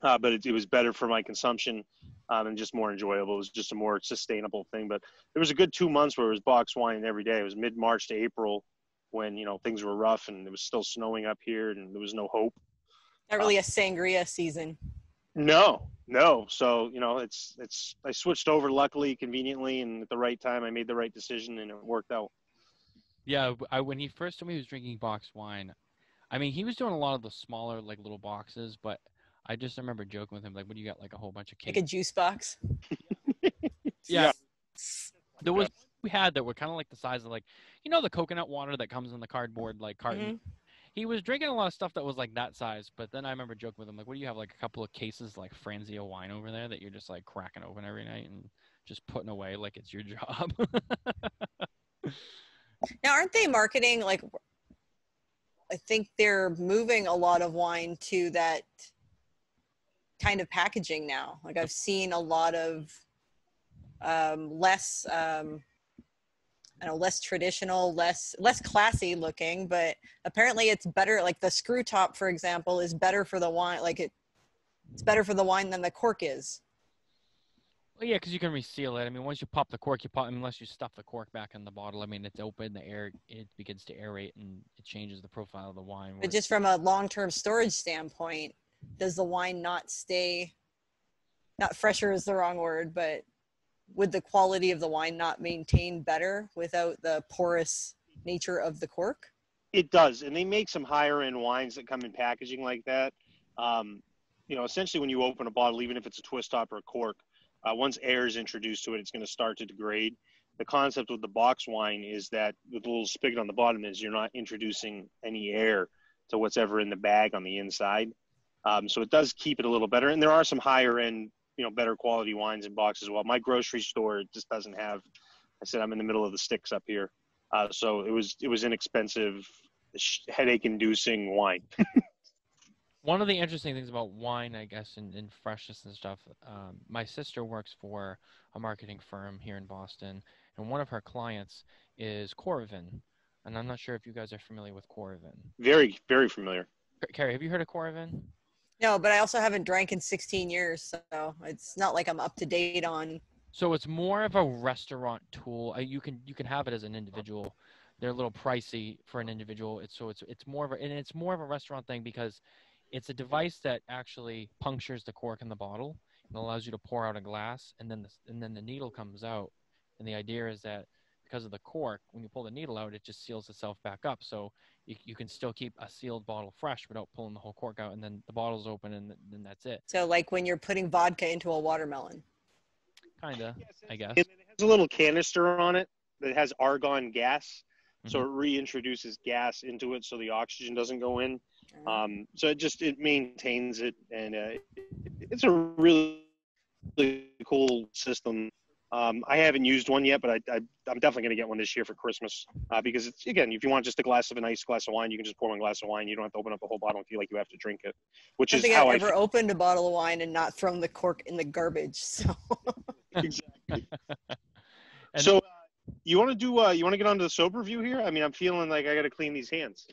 uh, but it, it was better for my consumption um, and just more enjoyable. It was just a more sustainable thing. But there was a good two months where it was box wine every day. It was mid March to April when you know things were rough and it was still snowing up here and there was no hope. Not really a sangria season. No, no. So you know, it's it's. I switched over luckily, conveniently, and at the right time, I made the right decision, and it worked out. Yeah, I, when he first told me he was drinking boxed wine, I mean, he was doing a lot of the smaller like little boxes, but I just remember joking with him like, "What do you got? Like a whole bunch of Like a juice box. yeah. There was we had that were kind of like the size of like you know the coconut water that comes in the cardboard like carton. Mm-hmm. He was drinking a lot of stuff that was like that size, but then I remember joking with him like, "What do you have? Like a couple of cases like Franzia wine over there that you're just like cracking open every night and just putting away like it's your job." Now, aren't they marketing like? I think they're moving a lot of wine to that kind of packaging now. Like I've seen a lot of um, less, um, I don't know, less traditional, less less classy looking, but apparently it's better. Like the screw top, for example, is better for the wine. Like it, it's better for the wine than the cork is. Well, yeah, because you can reseal it. I mean, once you pop the cork, you pop unless you stuff the cork back in the bottle. I mean, it's open, the air it begins to aerate, and it changes the profile of the wine. But just from a long-term storage standpoint, does the wine not stay? Not fresher is the wrong word, but would the quality of the wine not maintain better without the porous nature of the cork? It does, and they make some higher end wines that come in packaging like that. Um, you know, essentially, when you open a bottle, even if it's a twist top or a cork, uh, once air is introduced to it, it's going to start to degrade. The concept with the box wine is that with the little spigot on the bottom is you're not introducing any air to what's ever in the bag on the inside. Um, so it does keep it a little better. And there are some higher end, you know, better quality wines in boxes. well. My grocery store just doesn't have. I said I'm in the middle of the sticks up here, uh, so it was it was inexpensive, headache inducing wine. One of the interesting things about wine, I guess, and, and freshness and stuff, um, my sister works for a marketing firm here in Boston, and one of her clients is Coravin. And I'm not sure if you guys are familiar with Coravin. Very, very familiar. Carrie, have you heard of Coravin? No, but I also haven't drank in 16 years, so it's not like I'm up to date on So it's more of a restaurant tool. Uh, You can you can have it as an individual. They're a little pricey for an individual. It's so it's it's more of a and it's more of a restaurant thing because it's a device that actually punctures the cork in the bottle and allows you to pour out a glass and then the, and then the needle comes out. And the idea is that because of the cork, when you pull the needle out, it just seals itself back up. So you, you can still keep a sealed bottle fresh without pulling the whole cork out, and then the bottle's open, and then that's it. So like when you're putting vodka into a watermelon. Kinda, I guess. It has a little canister on it that has argon gas, so Mhm. it reintroduces gas into it, so the oxygen doesn't go in. Uh, Um, so it just it maintains it, and uh, it's a really, really cool system. Um, I haven't used one yet, but I, I, I'm definitely going to get one this year for Christmas uh, because it's again, if you want just a glass of a nice glass of wine, you can just pour one glass of wine. You don't have to open up a whole bottle and feel like you have to drink it, which I is don't think how I've I ever feel. opened a bottle of wine and not thrown the cork in the garbage. So exactly. And- so uh, you want to do? Uh, you want to get onto the soap review here? I mean, I'm feeling like I got to clean these hands.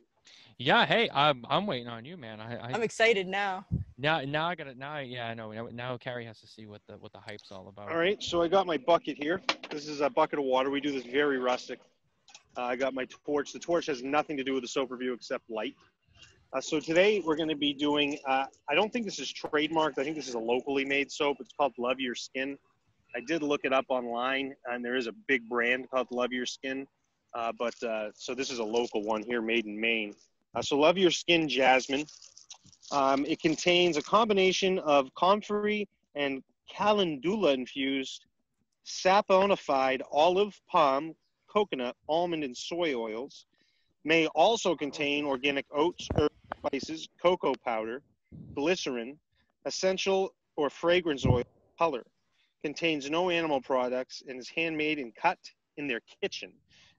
Yeah, hey, I'm I'm waiting on you, man. I, I I'm excited now. now now I gotta now yeah I know now, now Carrie has to see what the what the hype's all about. All right, so I got my bucket here. This is a bucket of water. We do this very rustic. Uh, I got my torch. The torch has nothing to do with the soap review except light. Uh, so today we're going to be doing. Uh, I don't think this is trademarked. I think this is a locally made soap. It's called Love Your Skin. I did look it up online, and there is a big brand called Love Your Skin. Uh, but uh, so this is a local one here, made in Maine. Uh, so Love Your Skin Jasmine. Um, it contains a combination of comfrey and calendula infused saponified olive, palm, coconut, almond, and soy oils. May also contain organic oats, herbs, spices, cocoa powder, glycerin, essential or fragrance oil, color. Contains no animal products and is handmade and cut in their kitchen.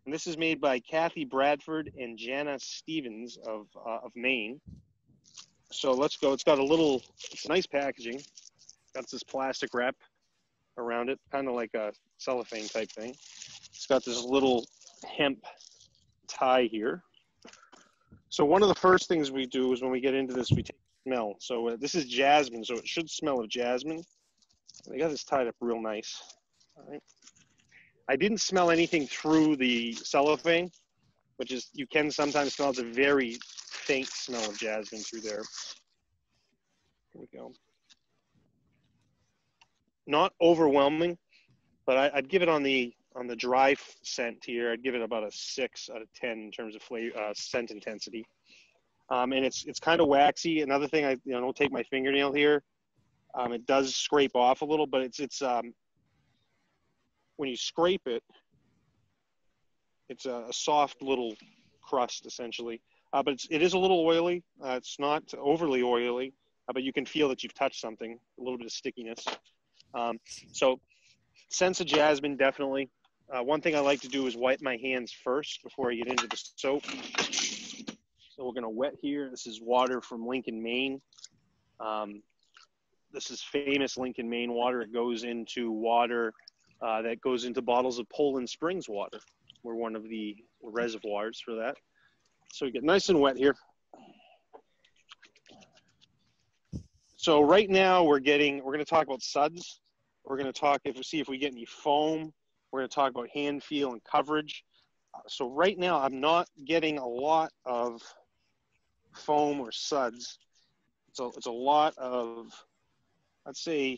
And this is made by Kathy Bradford and Jana Stevens of, uh, of Maine. So let's go. It's got a little, it's nice packaging. Got this plastic wrap around it, kind of like a cellophane type thing. It's got this little hemp tie here. So one of the first things we do is when we get into this, we take smell. So uh, this is jasmine, so it should smell of jasmine. They got this tied up real nice. All right. I didn't smell anything through the cellophane, which is you can sometimes smell. It's a very faint smell of jasmine through there. Here we go. Not overwhelming, but I, I'd give it on the on the dry scent here. I'd give it about a six out of ten in terms of flavor, uh, scent intensity. Um, and it's it's kind of waxy. Another thing, I you know don't take my fingernail here. Um, it does scrape off a little, but it's it's um, when you scrape it, it's a, a soft little crust essentially. Uh, but it's, it is a little oily. Uh, it's not overly oily, uh, but you can feel that you've touched something. A little bit of stickiness. Um, so, sense of jasmine definitely. Uh, one thing I like to do is wipe my hands first before I get into the soap. So we're gonna wet here. This is water from Lincoln, Maine. Um, this is famous Lincoln, Maine water. It goes into water uh, that goes into bottles of Poland Springs water. We're one of the reservoirs for that. So we get nice and wet here. So right now we're getting, we're going to talk about suds. We're going to talk if we see if we get any foam. We're going to talk about hand feel and coverage. So right now I'm not getting a lot of foam or suds. It's a, it's a lot of, I'd say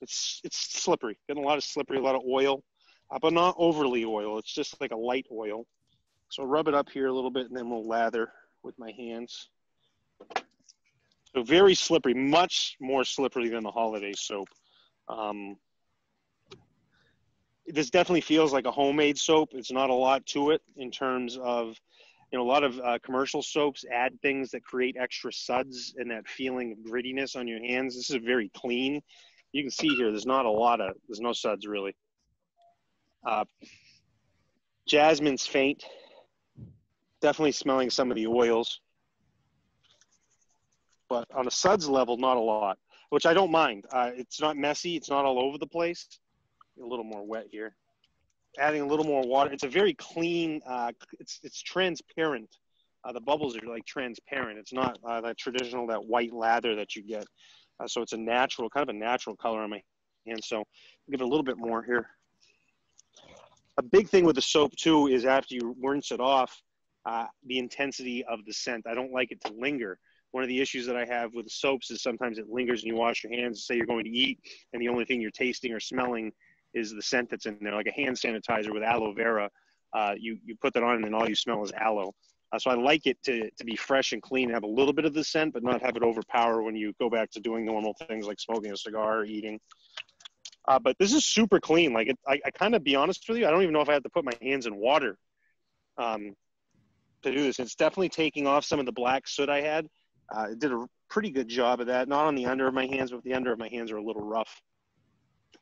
it's, it's slippery, getting a lot of slippery, a lot of oil, uh, but not overly oil. It's just like a light oil. So rub it up here a little bit and then we'll lather with my hands. So very slippery, much more slippery than the holiday soap. Um, this definitely feels like a homemade soap. It's not a lot to it in terms of, you know, a lot of uh, commercial soaps add things that create extra suds and that feeling of grittiness on your hands. This is a very clean. You can see here, there's not a lot of, there's no suds really. Uh, jasmine's faint. Definitely smelling some of the oils. But on a suds level, not a lot, which I don't mind. Uh, it's not messy. It's not all over the place. A little more wet here. Adding a little more water. It's a very clean. Uh, it's it's transparent. Uh, the bubbles are like transparent. It's not uh, that traditional that white lather that you get. Uh, so it's a natural, kind of a natural color on my hands. So give it a little bit more here. A big thing with the soap too is after you rinse it off, uh, the intensity of the scent. I don't like it to linger. One of the issues that I have with soaps is sometimes it lingers and you wash your hands. Say you're going to eat, and the only thing you're tasting or smelling is the scent that's in there, like a hand sanitizer with aloe vera. Uh, you you put that on, and then all you smell is aloe. Uh, so I like it to to be fresh and clean, have a little bit of the scent, but not have it overpower when you go back to doing normal things like smoking a cigar or eating. Uh, but this is super clean. Like it, I, I kind of be honest with you, I don't even know if I have to put my hands in water um, to do this. It's definitely taking off some of the black soot I had. Uh, it did a pretty good job of that. Not on the under of my hands, but the under of my hands are a little rough.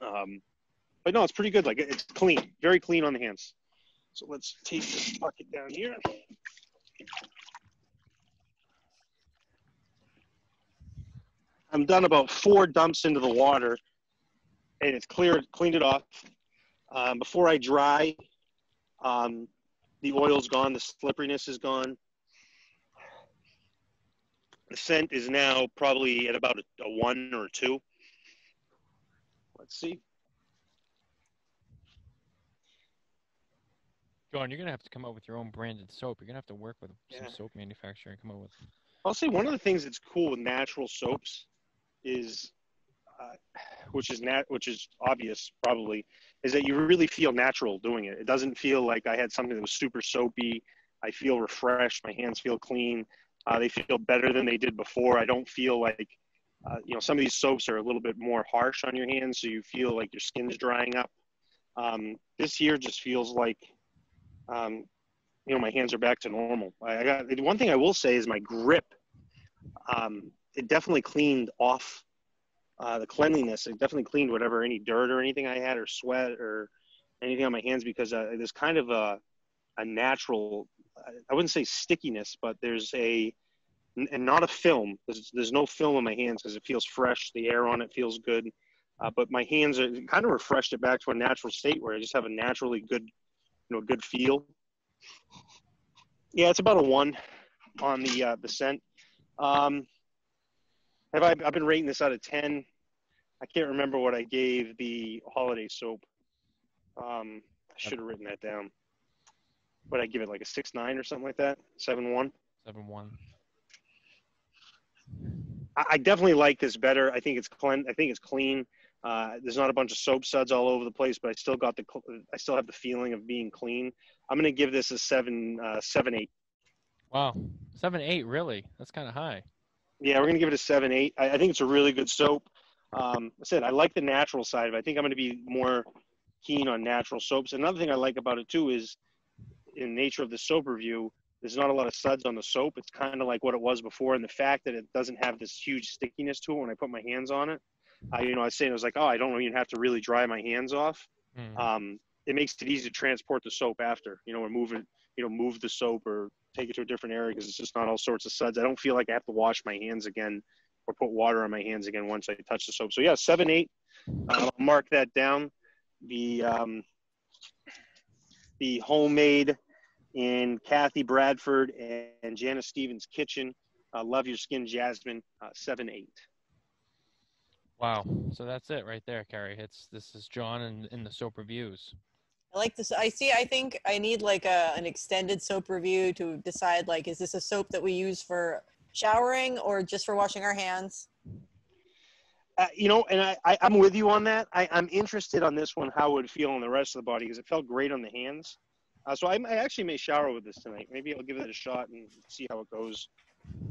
Um, but no, it's pretty good. Like it's clean, very clean on the hands. So let's take this bucket down here. I'm done about four dumps into the water and it's cleared, cleaned it off. Um, before I dry, um, the oil's gone, the slipperiness is gone. The scent is now probably at about a, a one or a two. Let's see. Jon, you're gonna have to come up with your own branded soap. You're gonna have to work with some soap manufacturer and come up with. I'll say one of the things that's cool with natural soaps is, uh, which is nat, which is obvious probably, is that you really feel natural doing it. It doesn't feel like I had something that was super soapy. I feel refreshed. My hands feel clean. Uh, they feel better than they did before. I don't feel like, uh, you know, some of these soaps are a little bit more harsh on your hands, so you feel like your skin's drying up. Um, this year just feels like, um, you know, my hands are back to normal. I, I got one thing I will say is my grip. Um, it definitely cleaned off uh, the cleanliness. It definitely cleaned whatever any dirt or anything I had or sweat or anything on my hands because uh, there's kind of a a natural. I wouldn't say stickiness, but there's a and not a film. There's, there's no film on my hands because it feels fresh. The air on it feels good. Uh, but my hands are kind of refreshed it back to a natural state where I just have a naturally good, you know, good feel. Yeah, it's about a one on the uh, the scent. Um, have I? I've been rating this out of ten. I can't remember what I gave the holiday soap. Um, I should have written that down. What I give it like a six nine or something like that, seven one. Seven one. I, I definitely like this better. I think it's clean. I think it's clean. Uh, there's not a bunch of soap suds all over the place, but I still got the. I still have the feeling of being clean. I'm gonna give this a seven, uh, seven eight. Wow, seven eight. Really? That's kind of high. Yeah, we're gonna give it a seven eight. I, I think it's a really good soap. Um, I said I like the natural side of it. I think I'm gonna be more keen on natural soaps. Another thing I like about it too is, in nature of the soap review, there's not a lot of suds on the soap. It's kind of like what it was before, and the fact that it doesn't have this huge stickiness to it when I put my hands on it. I, you know, I was saying I was like, oh, I don't even have to really dry my hands off. Hmm. Um, it makes it easy to transport the soap after, you know, move it, you know, move the soap or take it to a different area because it's just not all sorts of suds. I don't feel like I have to wash my hands again or put water on my hands again once I touch the soap. So yeah, seven, eight. Uh, I'll mark that down. The um, the homemade in Kathy Bradford and, and Janice Stevens kitchen. Uh, Love your skin, Jasmine. Uh, seven, eight. Wow. So that's it right there, Carrie. It's this is Jon in, in the soap reviews. I like this. I see. I think I need like a an extended soap review to decide like, is this a soap that we use for showering or just for washing our hands? Uh, you know, and I, I, I'm with you on that. I, I'm interested on this one how it would feel on the rest of the body because it felt great on the hands. Uh, so I, I actually may shower with this tonight. Maybe I'll give it a shot and see how it goes.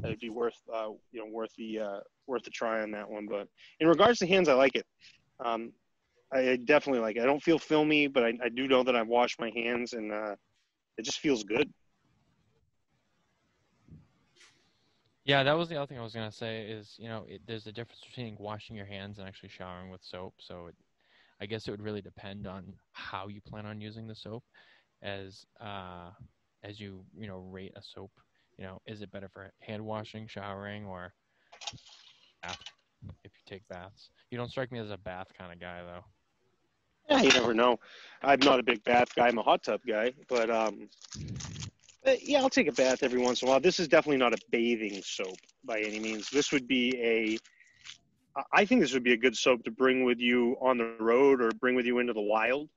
It'd be worth, uh, you know, worth the uh, worth the try on that one. But in regards to hands, I like it. Um, I definitely like it. I don't feel filmy, but I, I do know that I've washed my hands and uh, it just feels good. Yeah, that was the other thing I was gonna say. Is you know, it, there's a difference between washing your hands and actually showering with soap. So, it, I guess it would really depend on how you plan on using the soap, as uh, as you you know rate a soap. You know, is it better for hand washing, showering, or bath? If you take baths, you don't strike me as a bath kind of guy, though. Yeah, you never know. I'm not a big bath guy. I'm a hot tub guy, but um, yeah, I'll take a bath every once in a while. This is definitely not a bathing soap by any means. This would be a I think this would be a good soap to bring with you on the road or bring with you into the wild.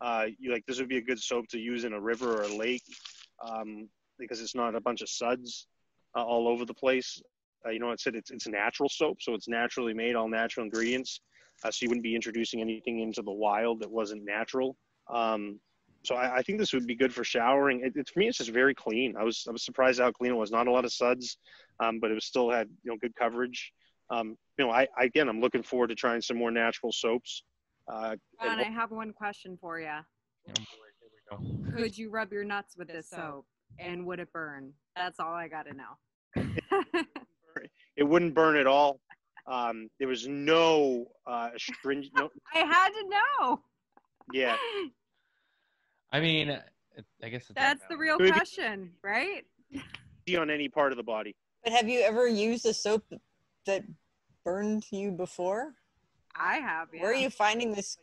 Uh, you like this would be a good soap to use in a river or a lake um, because it's not a bunch of suds uh, all over the place. Uh, you know, it said it's it's natural soap, so it's naturally made, all natural ingredients. Uh, so you wouldn't be introducing anything into the wild that wasn't natural. Um, so I, I think this would be good for showering. It, it, for me, it's just very clean. I was I was surprised how clean it was. Not a lot of suds, um, but it was still had you know good coverage. Um, you know, I, I again, I'm looking forward to trying some more natural soaps. Uh, and Jon, I have one question for you. Here. Could you rub your nuts with this soap and would it burn? That's all I got to know. it wouldn't burn at all. Um, there was no uh, stringent. No, I had to know. yeah, I mean, I guess it's That's the real Maybe- question, right? see on any part of the body. But have you ever used a soap that burned you before? I have. Yeah. Where are you finding this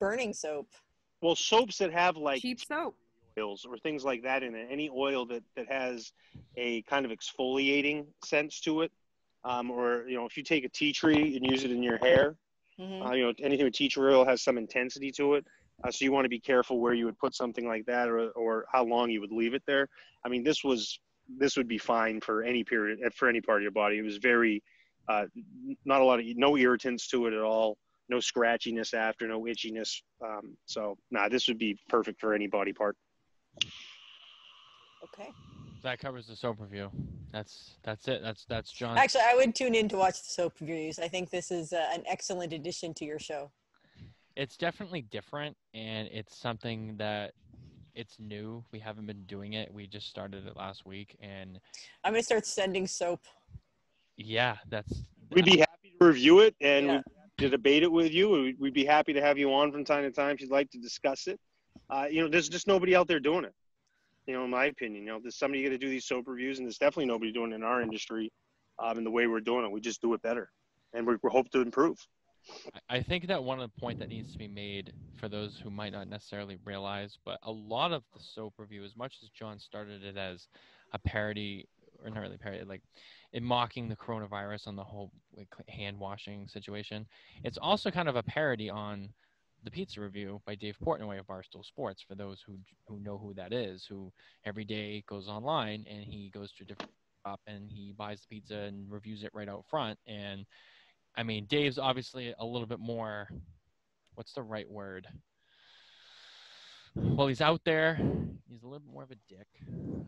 burning soap? Well, soaps that have like Cheap soap. oils or things like that in it. Any oil that that has a kind of exfoliating sense to it, um, or you know, if you take a tea tree and use it in your hair, Mhm. uh, you know, anything with tea tree oil has some intensity to it. Uh, so you want to be careful where you would put something like that, or or how long you would leave it there. I mean, this was this would be fine for any period for any part of your body. It was very uh, not a lot of no irritants to it at all, no scratchiness after, no itchiness. Um, so nah, this would be perfect for any body part. Okay. That covers the soap review. That's that's it. That's that's Jon. Actually, I would tune in to watch the soap reviews. I think this is uh, an excellent addition to your show. It's definitely different, and it's something that it's new. We haven't been doing it. We just started it last week, and I'm gonna start sending soap. yeah, that's We'd be happy to review it and Yeah. to debate it with you. We'd, we'd be happy to have you on from time to time if you'd like to discuss it. Uh, you know, there's just nobody out there doing it. You know, in my opinion, you know, there's somebody got to do these soap reviews, and there's definitely nobody doing it in our industry. Um, in the way we're doing it, we just do it better, and we, we hope to improve. I- think that one of the point that needs to be made for those who might not necessarily realize, but a lot of the soap review, as much as Jon started it as a parody, or not really parody, like in mocking the coronavirus on the whole like, hand washing situation, it's also kind of a parody on the pizza review by Dave Portnoy of Barstool Sports. For those who who know who that is, who every day goes online and he goes to a different shop and he buys the pizza and reviews it right out front and I mean, Dave's obviously a little bit more. What's the right word? Well, he's out there. He's a little bit more of a dick.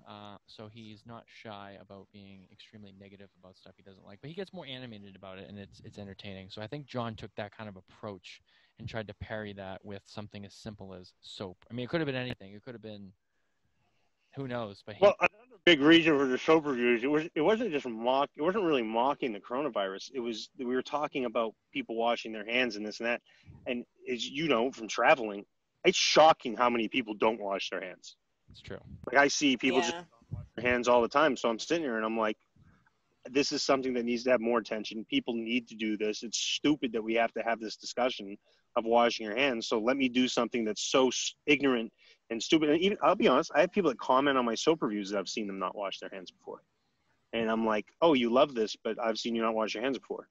Uh, so he's not shy about being extremely negative about stuff he doesn't like, but he gets more animated about it, and it's it's entertaining. So I think Jon took that kind of approach and tried to parry that with something as simple as soap. I mean, it could have been anything. It could have been who knows, but he, Well, another big reason for the soap reviews, it was it wasn't just mock. It wasn't really mocking the coronavirus. It was we were talking about people washing their hands and this and that. And as you know from traveling, it's shocking how many people don't wash their hands. it's true. Like I see people just yeah. their hands all the time. So I'm sitting here and I'm like, this is something that needs to have more attention. People need to do this. It's stupid that we have to have this discussion of washing your hands. So let me do something that's so ignorant and stupid. And even I'll be honest, I have people that comment on my soap reviews that I've seen them not wash their hands before, and I'm like, oh, you love this, but I've seen you not wash your hands before.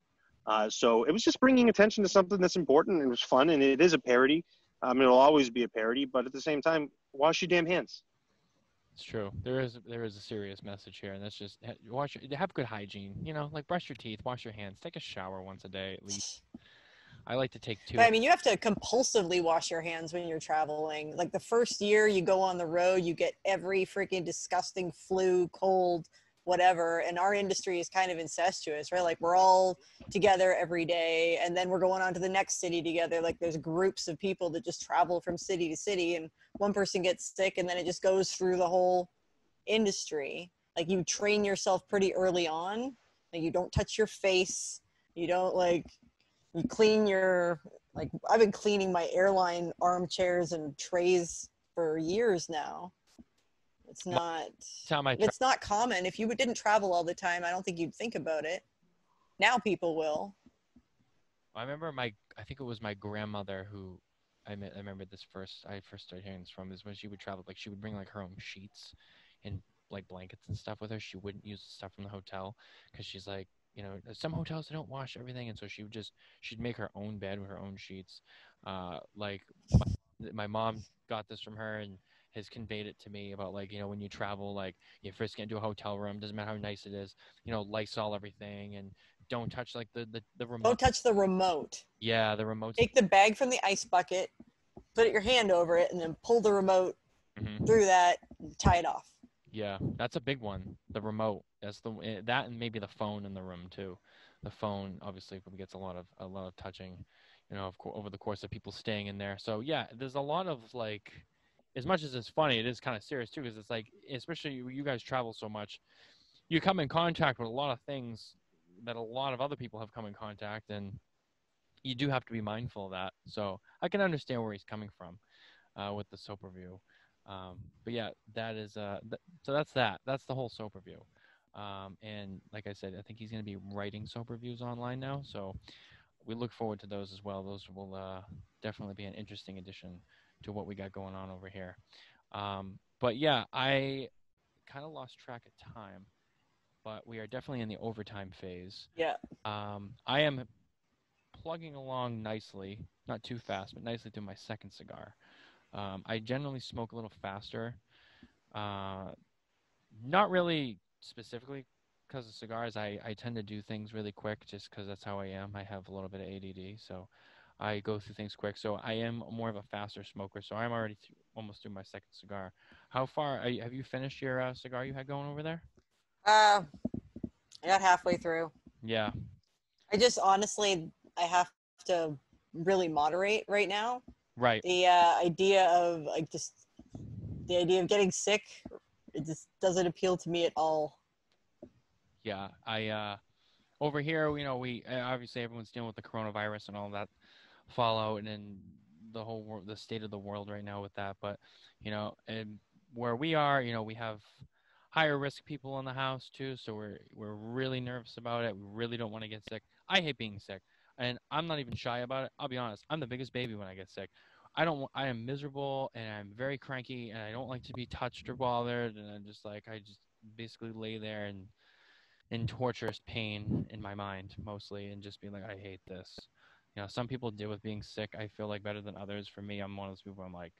Uh, so it was just bringing attention to something that's important. And it was fun, and it is a parody. Um, it'll always be a parody, but at the same time, wash your damn hands. It's true. There is there is a serious message here, and that's just wash. Have good hygiene. You know, like brush your teeth, wash your hands, take a shower once a day at least. I like to take two. But I mean, you have to compulsively wash your hands when you're traveling. Like the first year you go on the road, you get every freaking disgusting flu, cold, whatever. And our industry is kind of incestuous, right? Like we're all together every day, and then we're going on to the next city together. Like there's groups of people that just travel from city to city, and one person gets sick, and then it just goes through the whole industry. Like you train yourself pretty early on. Like you don't touch your face. You don't like you clean your like I've been cleaning my airline armchairs and trays for years now. It's not time I tra- it's not common. If you didn't travel all the time, I don't think you'd think about it. Now people will. I remember my I think it was my grandmother who I, me- I remember this first I first started hearing this from is when she would travel like she would bring like her own sheets and like blankets and stuff with her. She wouldn't use the stuff from the hotel because she's like you know, some hotels they don't wash everything, and so she would just she'd make her own bed with her own sheets. Uh, like my, my mom got this from her and has conveyed it to me about like you know when you travel like you first get into a hotel room doesn't matter how nice it is you know lysol everything and don't touch like the the, the remote Don't touch the remote. yeah the remote Take the bag from the ice bucket, put your hand over it, and then pull the remote Mhm. through that, and tie it off. Yeah, that's a big one. The remote. That's the eh, that and maybe the phone in the room too. The phone obviously gets a lot of a lot of touching, you know, of course, over the course of people staying in there. So yeah, there's a lot of like, as much as it's funny, it is kind of serious too, because it's like, especially you, you guys travel so much, you come in contact with a lot of things that a lot of other people have come in contact, and you do have to be mindful of that. So I can understand where he's coming from, uh, with the soap review. Um, but yeah, that is uh, th- so that's that. That's the whole soap review. Um, and like I said, I think he's going to be writing soap reviews online now. So we look forward to those as well. Those will uh, definitely be an interesting addition to what we got going on over here. Um, but yeah, I kind of lost track of time, but we are definitely in the overtime phase. Yeah. Um, I am plugging along nicely, not too fast, but nicely through my second cigar. Um, I generally smoke a little faster. Uh, not really specifically because of cigars. I, I tend to do things really quick just because that's how I am. I have a little bit of ADD, so I go through things quick. So I am more of a faster smoker. So I'm already th- almost through my second cigar. How far are you, have you finished your uh, cigar you had going over there? Uh, I got halfway through. Yeah, I just honestly, I have to really moderate right now. right. The uh, idea of like just the idea of getting sick, it just doesn't appeal to me at all. Yeah, I uh, over here, you know, we uh, obviously everyone's dealing with the coronavirus and all that fallout, and then the whole the state of the world right now with that. But you know, and where we are, you know, we have higher risk people in the house too, so we're we're really nervous about it. We really don't want to get sick. I hate being sick, and I'm not even shy about it. I'll be honest. I'm the biggest baby when I get sick. I don't. I am miserable and I'm very cranky, and I don't like to be touched or bothered. And I'm just like I just basically lay there and in torturous pain in my mind mostly and just being like i hate this you know some people deal with being sick i feel like better than others for me i'm one of those people i'm like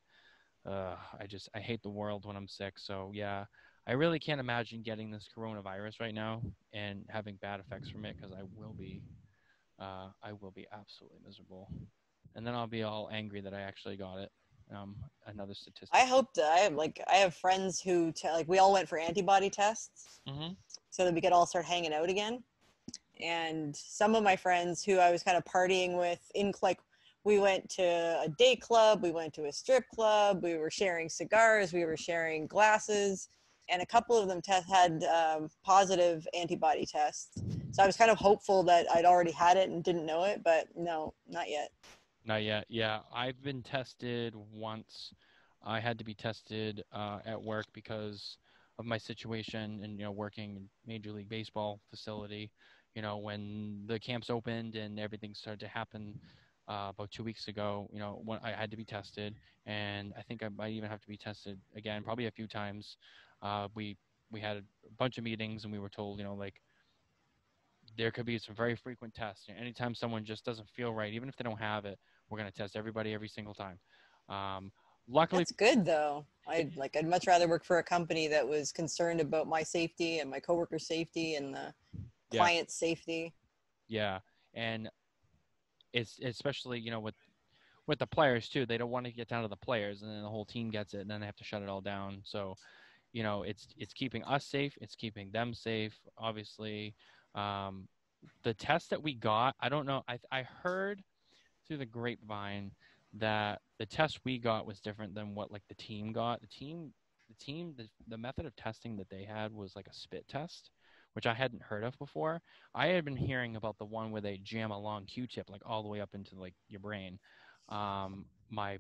uh, i just i hate the world when i'm sick so yeah i really can't imagine getting this coronavirus right now and having bad effects from it because i will be uh, i will be absolutely miserable and then i'll be all angry that i actually got it um, another statistic I hope that I have like I have friends who te- like we all went for antibody tests hmm so that we could all start hanging out again. And some of my friends who I was kind of partying with in like we went to a day club, we went to a strip club, we were sharing cigars, we were sharing glasses, and a couple of them test had um, positive antibody tests. So I was kind of hopeful that I'd already had it and didn't know it, but no, not yet. Not yet. Yeah, I've been tested once. I had to be tested uh, at work because of my situation and you know working in Major League Baseball facility. You know when the camps opened and everything started to happen uh, about two weeks ago. You know when I had to be tested, and I think I might even have to be tested again, probably a few times. Uh, we we had a bunch of meetings and we were told, you know, like there could be some very frequent tests. Anytime someone just doesn't feel right, even if they don't have it, we're going to test everybody every single time. Um, luckily, it's good though. I'd like I'd much rather work for a company that was concerned about my safety and my coworkers' safety and the Yeah. client's safety. yeah, and it's especially you know with with the players too. They don't want to get down to the players, and then the whole team gets it, and then they have to shut it all down. So, you know, it's it's keeping us safe. It's keeping them safe. Obviously, um, the test that we got, I don't know. I I heard through the grapevine that the test we got was different than what like the team got. The team, the team, the, the method of testing that they had was like a spit test, which I hadn't heard of before. I had been hearing about the one where they jam a long Q-tip like all the way up into like your brain. Um, my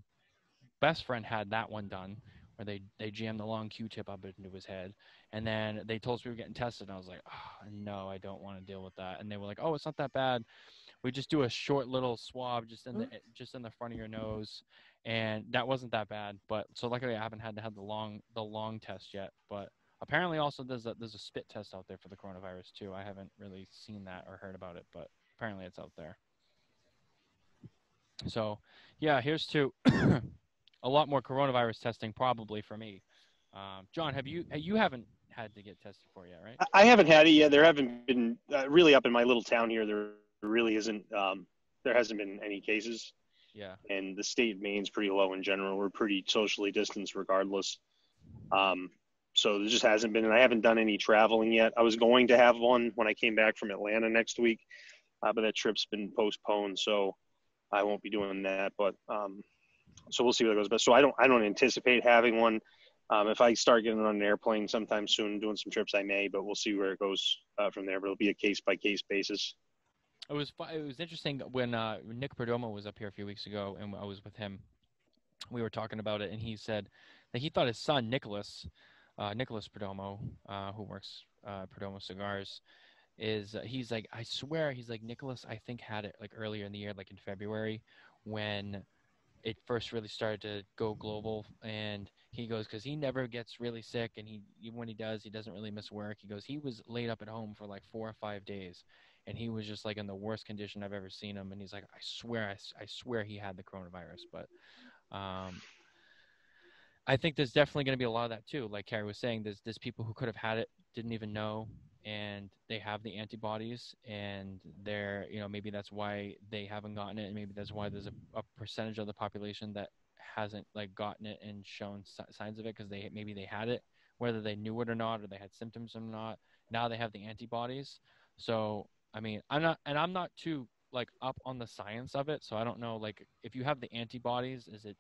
best friend had that one done where they they jammed the long Q-tip up into his head, and then they told us we were getting tested, and I was like, oh, no, I don't want to deal with that. And they were like, oh, it's not that bad. We just do a short little swab just in the just in the front of your nose, and that wasn't that bad. But so luckily I haven't had to have the long the long test yet. But Apparently, also there's a there's a spit test out there for the coronavirus too. I haven't really seen that or heard about it, but apparently it's out there. So, yeah, here's to a lot more coronavirus testing probably for me. Um, Jon, have you you haven't had to get tested for yet, right? I- I haven't had it yet. There haven't been uh, really up in my little town here. There really isn't. Um, there hasn't been any cases, Yeah. and the state of Maine's pretty low in general. We're pretty socially distanced regardless. Um, so there just hasn't been, and I haven't done any traveling yet. I was going to have one when I came back from Atlanta next week, uh, but that trip's been postponed, so I won't be doing that. But um, so we'll see where that goes. But so I don't, I don't anticipate having one. Um, if I start getting on an airplane sometime soon, doing some trips, I may, but we'll see where it goes uh, from there. But it'll be a case by case basis. It was it was interesting when uh, Nick Perdomo was up here a few weeks ago, and I was with him. We were talking about it, and he said that he thought his son Nicholas, uh, Nicholas Perdomo, uh, who works uh, Perdomo Cigars, is uh, he's like I swear he's like Nicholas. I think had it like earlier in the year, like in February, when it first really started to go global, and he goes because he never gets really sick, and he when he does, he doesn't really miss work. He goes he was laid up at home for like four or five days and he was just like in the worst condition I've ever seen him. And he's like, I swear, I swear he had the coronavirus. But um, I think there's definitely going to be a lot of that too. Like Carrie was saying, there's there's people who could have had it, didn't even know, and they have the antibodies, and they're you know maybe that's why they haven't gotten it, and maybe that's why there's a, a percentage of the population that hasn't like gotten it and shown signs of it because they maybe they had it, whether they knew it or not, or they had symptoms or not. Now they have the antibodies. So I mean, I'm not, and I'm not too like up on the science of it, so I don't know. Like, if you have the antibodies, is it?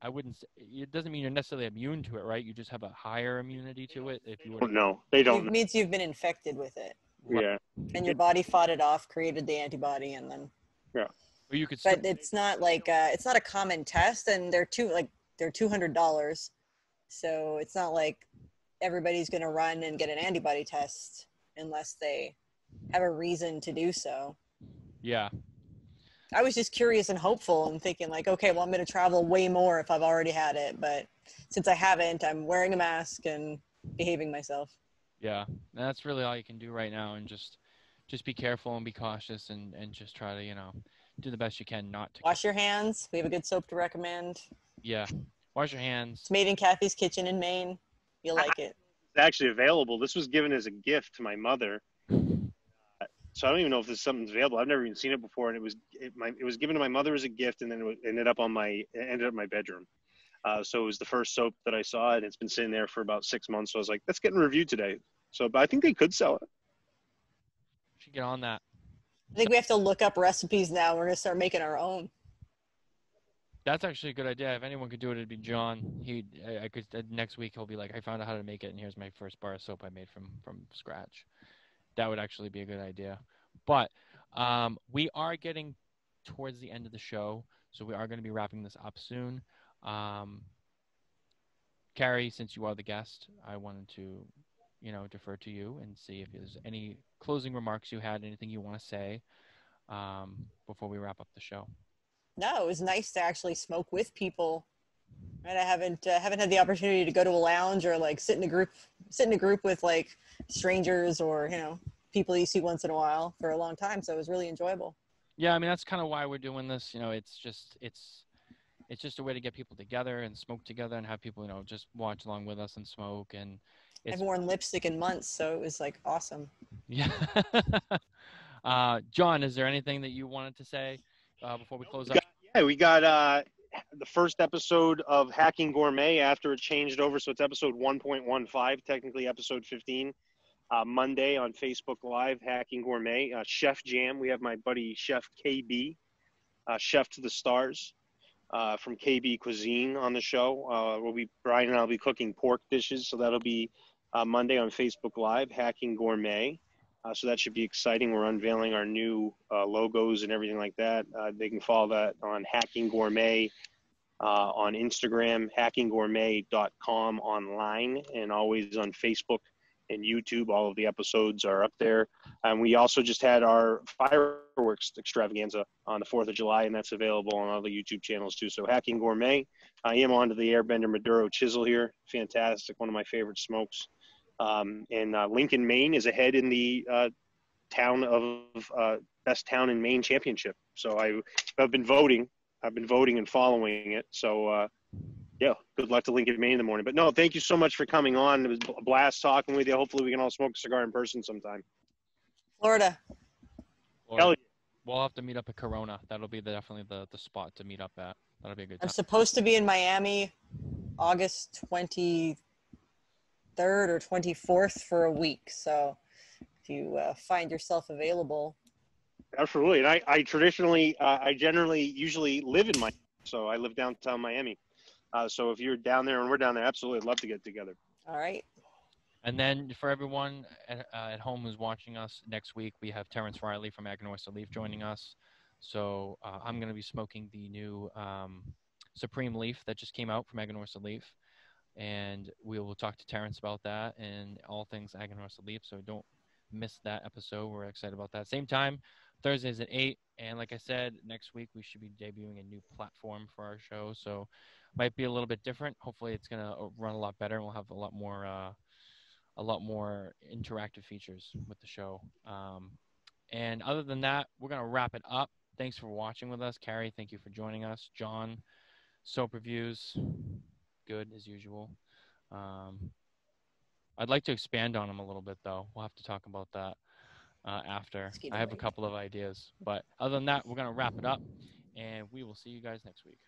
I wouldn't. s- It doesn't mean you're necessarily immune to it, right? You just have a higher immunity to it. If you Don't would, know. They don't. It means you've been infected with it, Yeah. and your body fought it off, created the antibody, and then. Yeah. or you could. But it's not like uh, it's not a common test, and they're two like they're two hundred dollars, so it's not like everybody's gonna run and get an antibody test unless they have a reason to do so. yeah, I was just curious and hopeful and thinking like, okay, well, I'm going to travel way more if I've already had it. But since I haven't, I'm wearing a mask and behaving myself. yeah. And that's really all you can do right now, and just, just be careful and be cautious, and and just try to you know, do the best you can not to. Wash your hands. We have a good soap to recommend. Yeah, wash your hands. It's made in Kathy's Kitchen in Maine. You'll like it. It's actually available. This was given as a gift to my mother. So I don't even know if this is something available. I've never even seen it before, and it was it, my, it was given to my mother as a gift, and then it was- ended up on my it ended up in my bedroom. Uh, so it was the first soap that I saw, and it's been sitting there for about six months. So I was like, "That's getting reviewed today." So, but I think they could sell it. Should get on that. I think we have to look up recipes now. We're going to start making our own. That's actually a good idea. If anyone could do it, it'd be Jon. He, I, I could uh, next week he'll be like, I found out how to make it, and here's my first bar of soap I made from from scratch. That would actually be a good idea. But um, we are getting towards the end of the show, so we are going to be wrapping this up soon. Um, Carrie, since you are the guest, I wanted to, you know, defer to you and see if there's any closing remarks you had, anything you want to say um, before we wrap up the show. No, it was nice to actually smoke with people. Right, I haven't uh, haven't had the opportunity to go to a lounge or like sit in a group, sit in a group with like strangers or you know people you see once in a while for a long time. So it was really enjoyable. Yeah, I mean that's kind of why we're doing this. You know, it's just it's it's just a way to get people together and smoke together and have people you know just watch along with us and smoke and I've it's worn lipstick in months, so it was like awesome. yeah. uh, Jon, is there anything that you wanted to say uh, before we close We up? got, yeah, we got uh, the first episode of Hacking Gourmet after it changed over, so it's episode 1.15, technically episode 15. Uh, Monday on Facebook Live, Hacking Gourmet, uh, Chef Jam. We have my buddy Chef KB, uh, Chef to the Stars, uh, from KB Cuisine on the show. Uh, we'll be Brian and I'll be cooking pork dishes, so that'll be uh, Monday on Facebook Live, Hacking Gourmet. Uh, so that should be exciting. We're unveiling our new uh, logos and everything like that. Uh, they can follow that on Hacking Gourmet uh, on Instagram, hackinggourmet.com online, and always on Facebook and YouTube. All of the episodes are up there. And we also just had our fireworks extravaganza on the 4th of July, and that's available on all the YouTube channels too. So Hacking Gourmet. I am onto the Airbender Maduro chisel here. Fantastic. One of my favorite smokes. Um, and uh, Lincoln, Maine is ahead in the uh, town of uh, best town in Maine championship. So I, I've been voting. I've been voting and following it. So uh, yeah, good luck to Lincoln, Maine in the morning. But no, thank you so much for coming on. It was a blast talking with you. Hopefully we can all smoke a cigar in person sometime. Florida. Or Hell yeah. we'll have to meet up at Corona. That'll be the, definitely the, the spot to meet up at. That'll be a good I'm supposed to be in Miami August 23rd or 24th for a week. So if you uh, find yourself available, Absolutely. And I, I traditionally, uh, I generally usually live in Miami. So I live downtown Miami. Uh, so if you're down there and we're down there, absolutely, I'd love to get together. all right. And then for everyone at, uh, at home who's watching us next week, we have Terence Reilly from Aganorsa Leaf joining us. So uh, I'm going to be smoking the new um, Supreme Leaf that just came out from Aganorsa Leaf. And we will talk to Terence about that and all things Aganorsa Leaf. So don't miss that episode. We're excited about that. Same time, Thursdays at 8. And like I said, next week we should be debuting a new platform for our show. So might be a little bit different. Hopefully it's going to run a lot better and we'll have a lot more. Uh, a lot more interactive features with the show. Um, and other than that, we're going to wrap it up. Thanks for watching with us. Carrie, thank you for joining us. Jon, soap reviews, good as usual. Um, I'd like to expand on them a little bit, though. We'll have to talk about that uh, after. I have a couple of ideas. But other than that, we're going to wrap it up, and we will see you guys next week.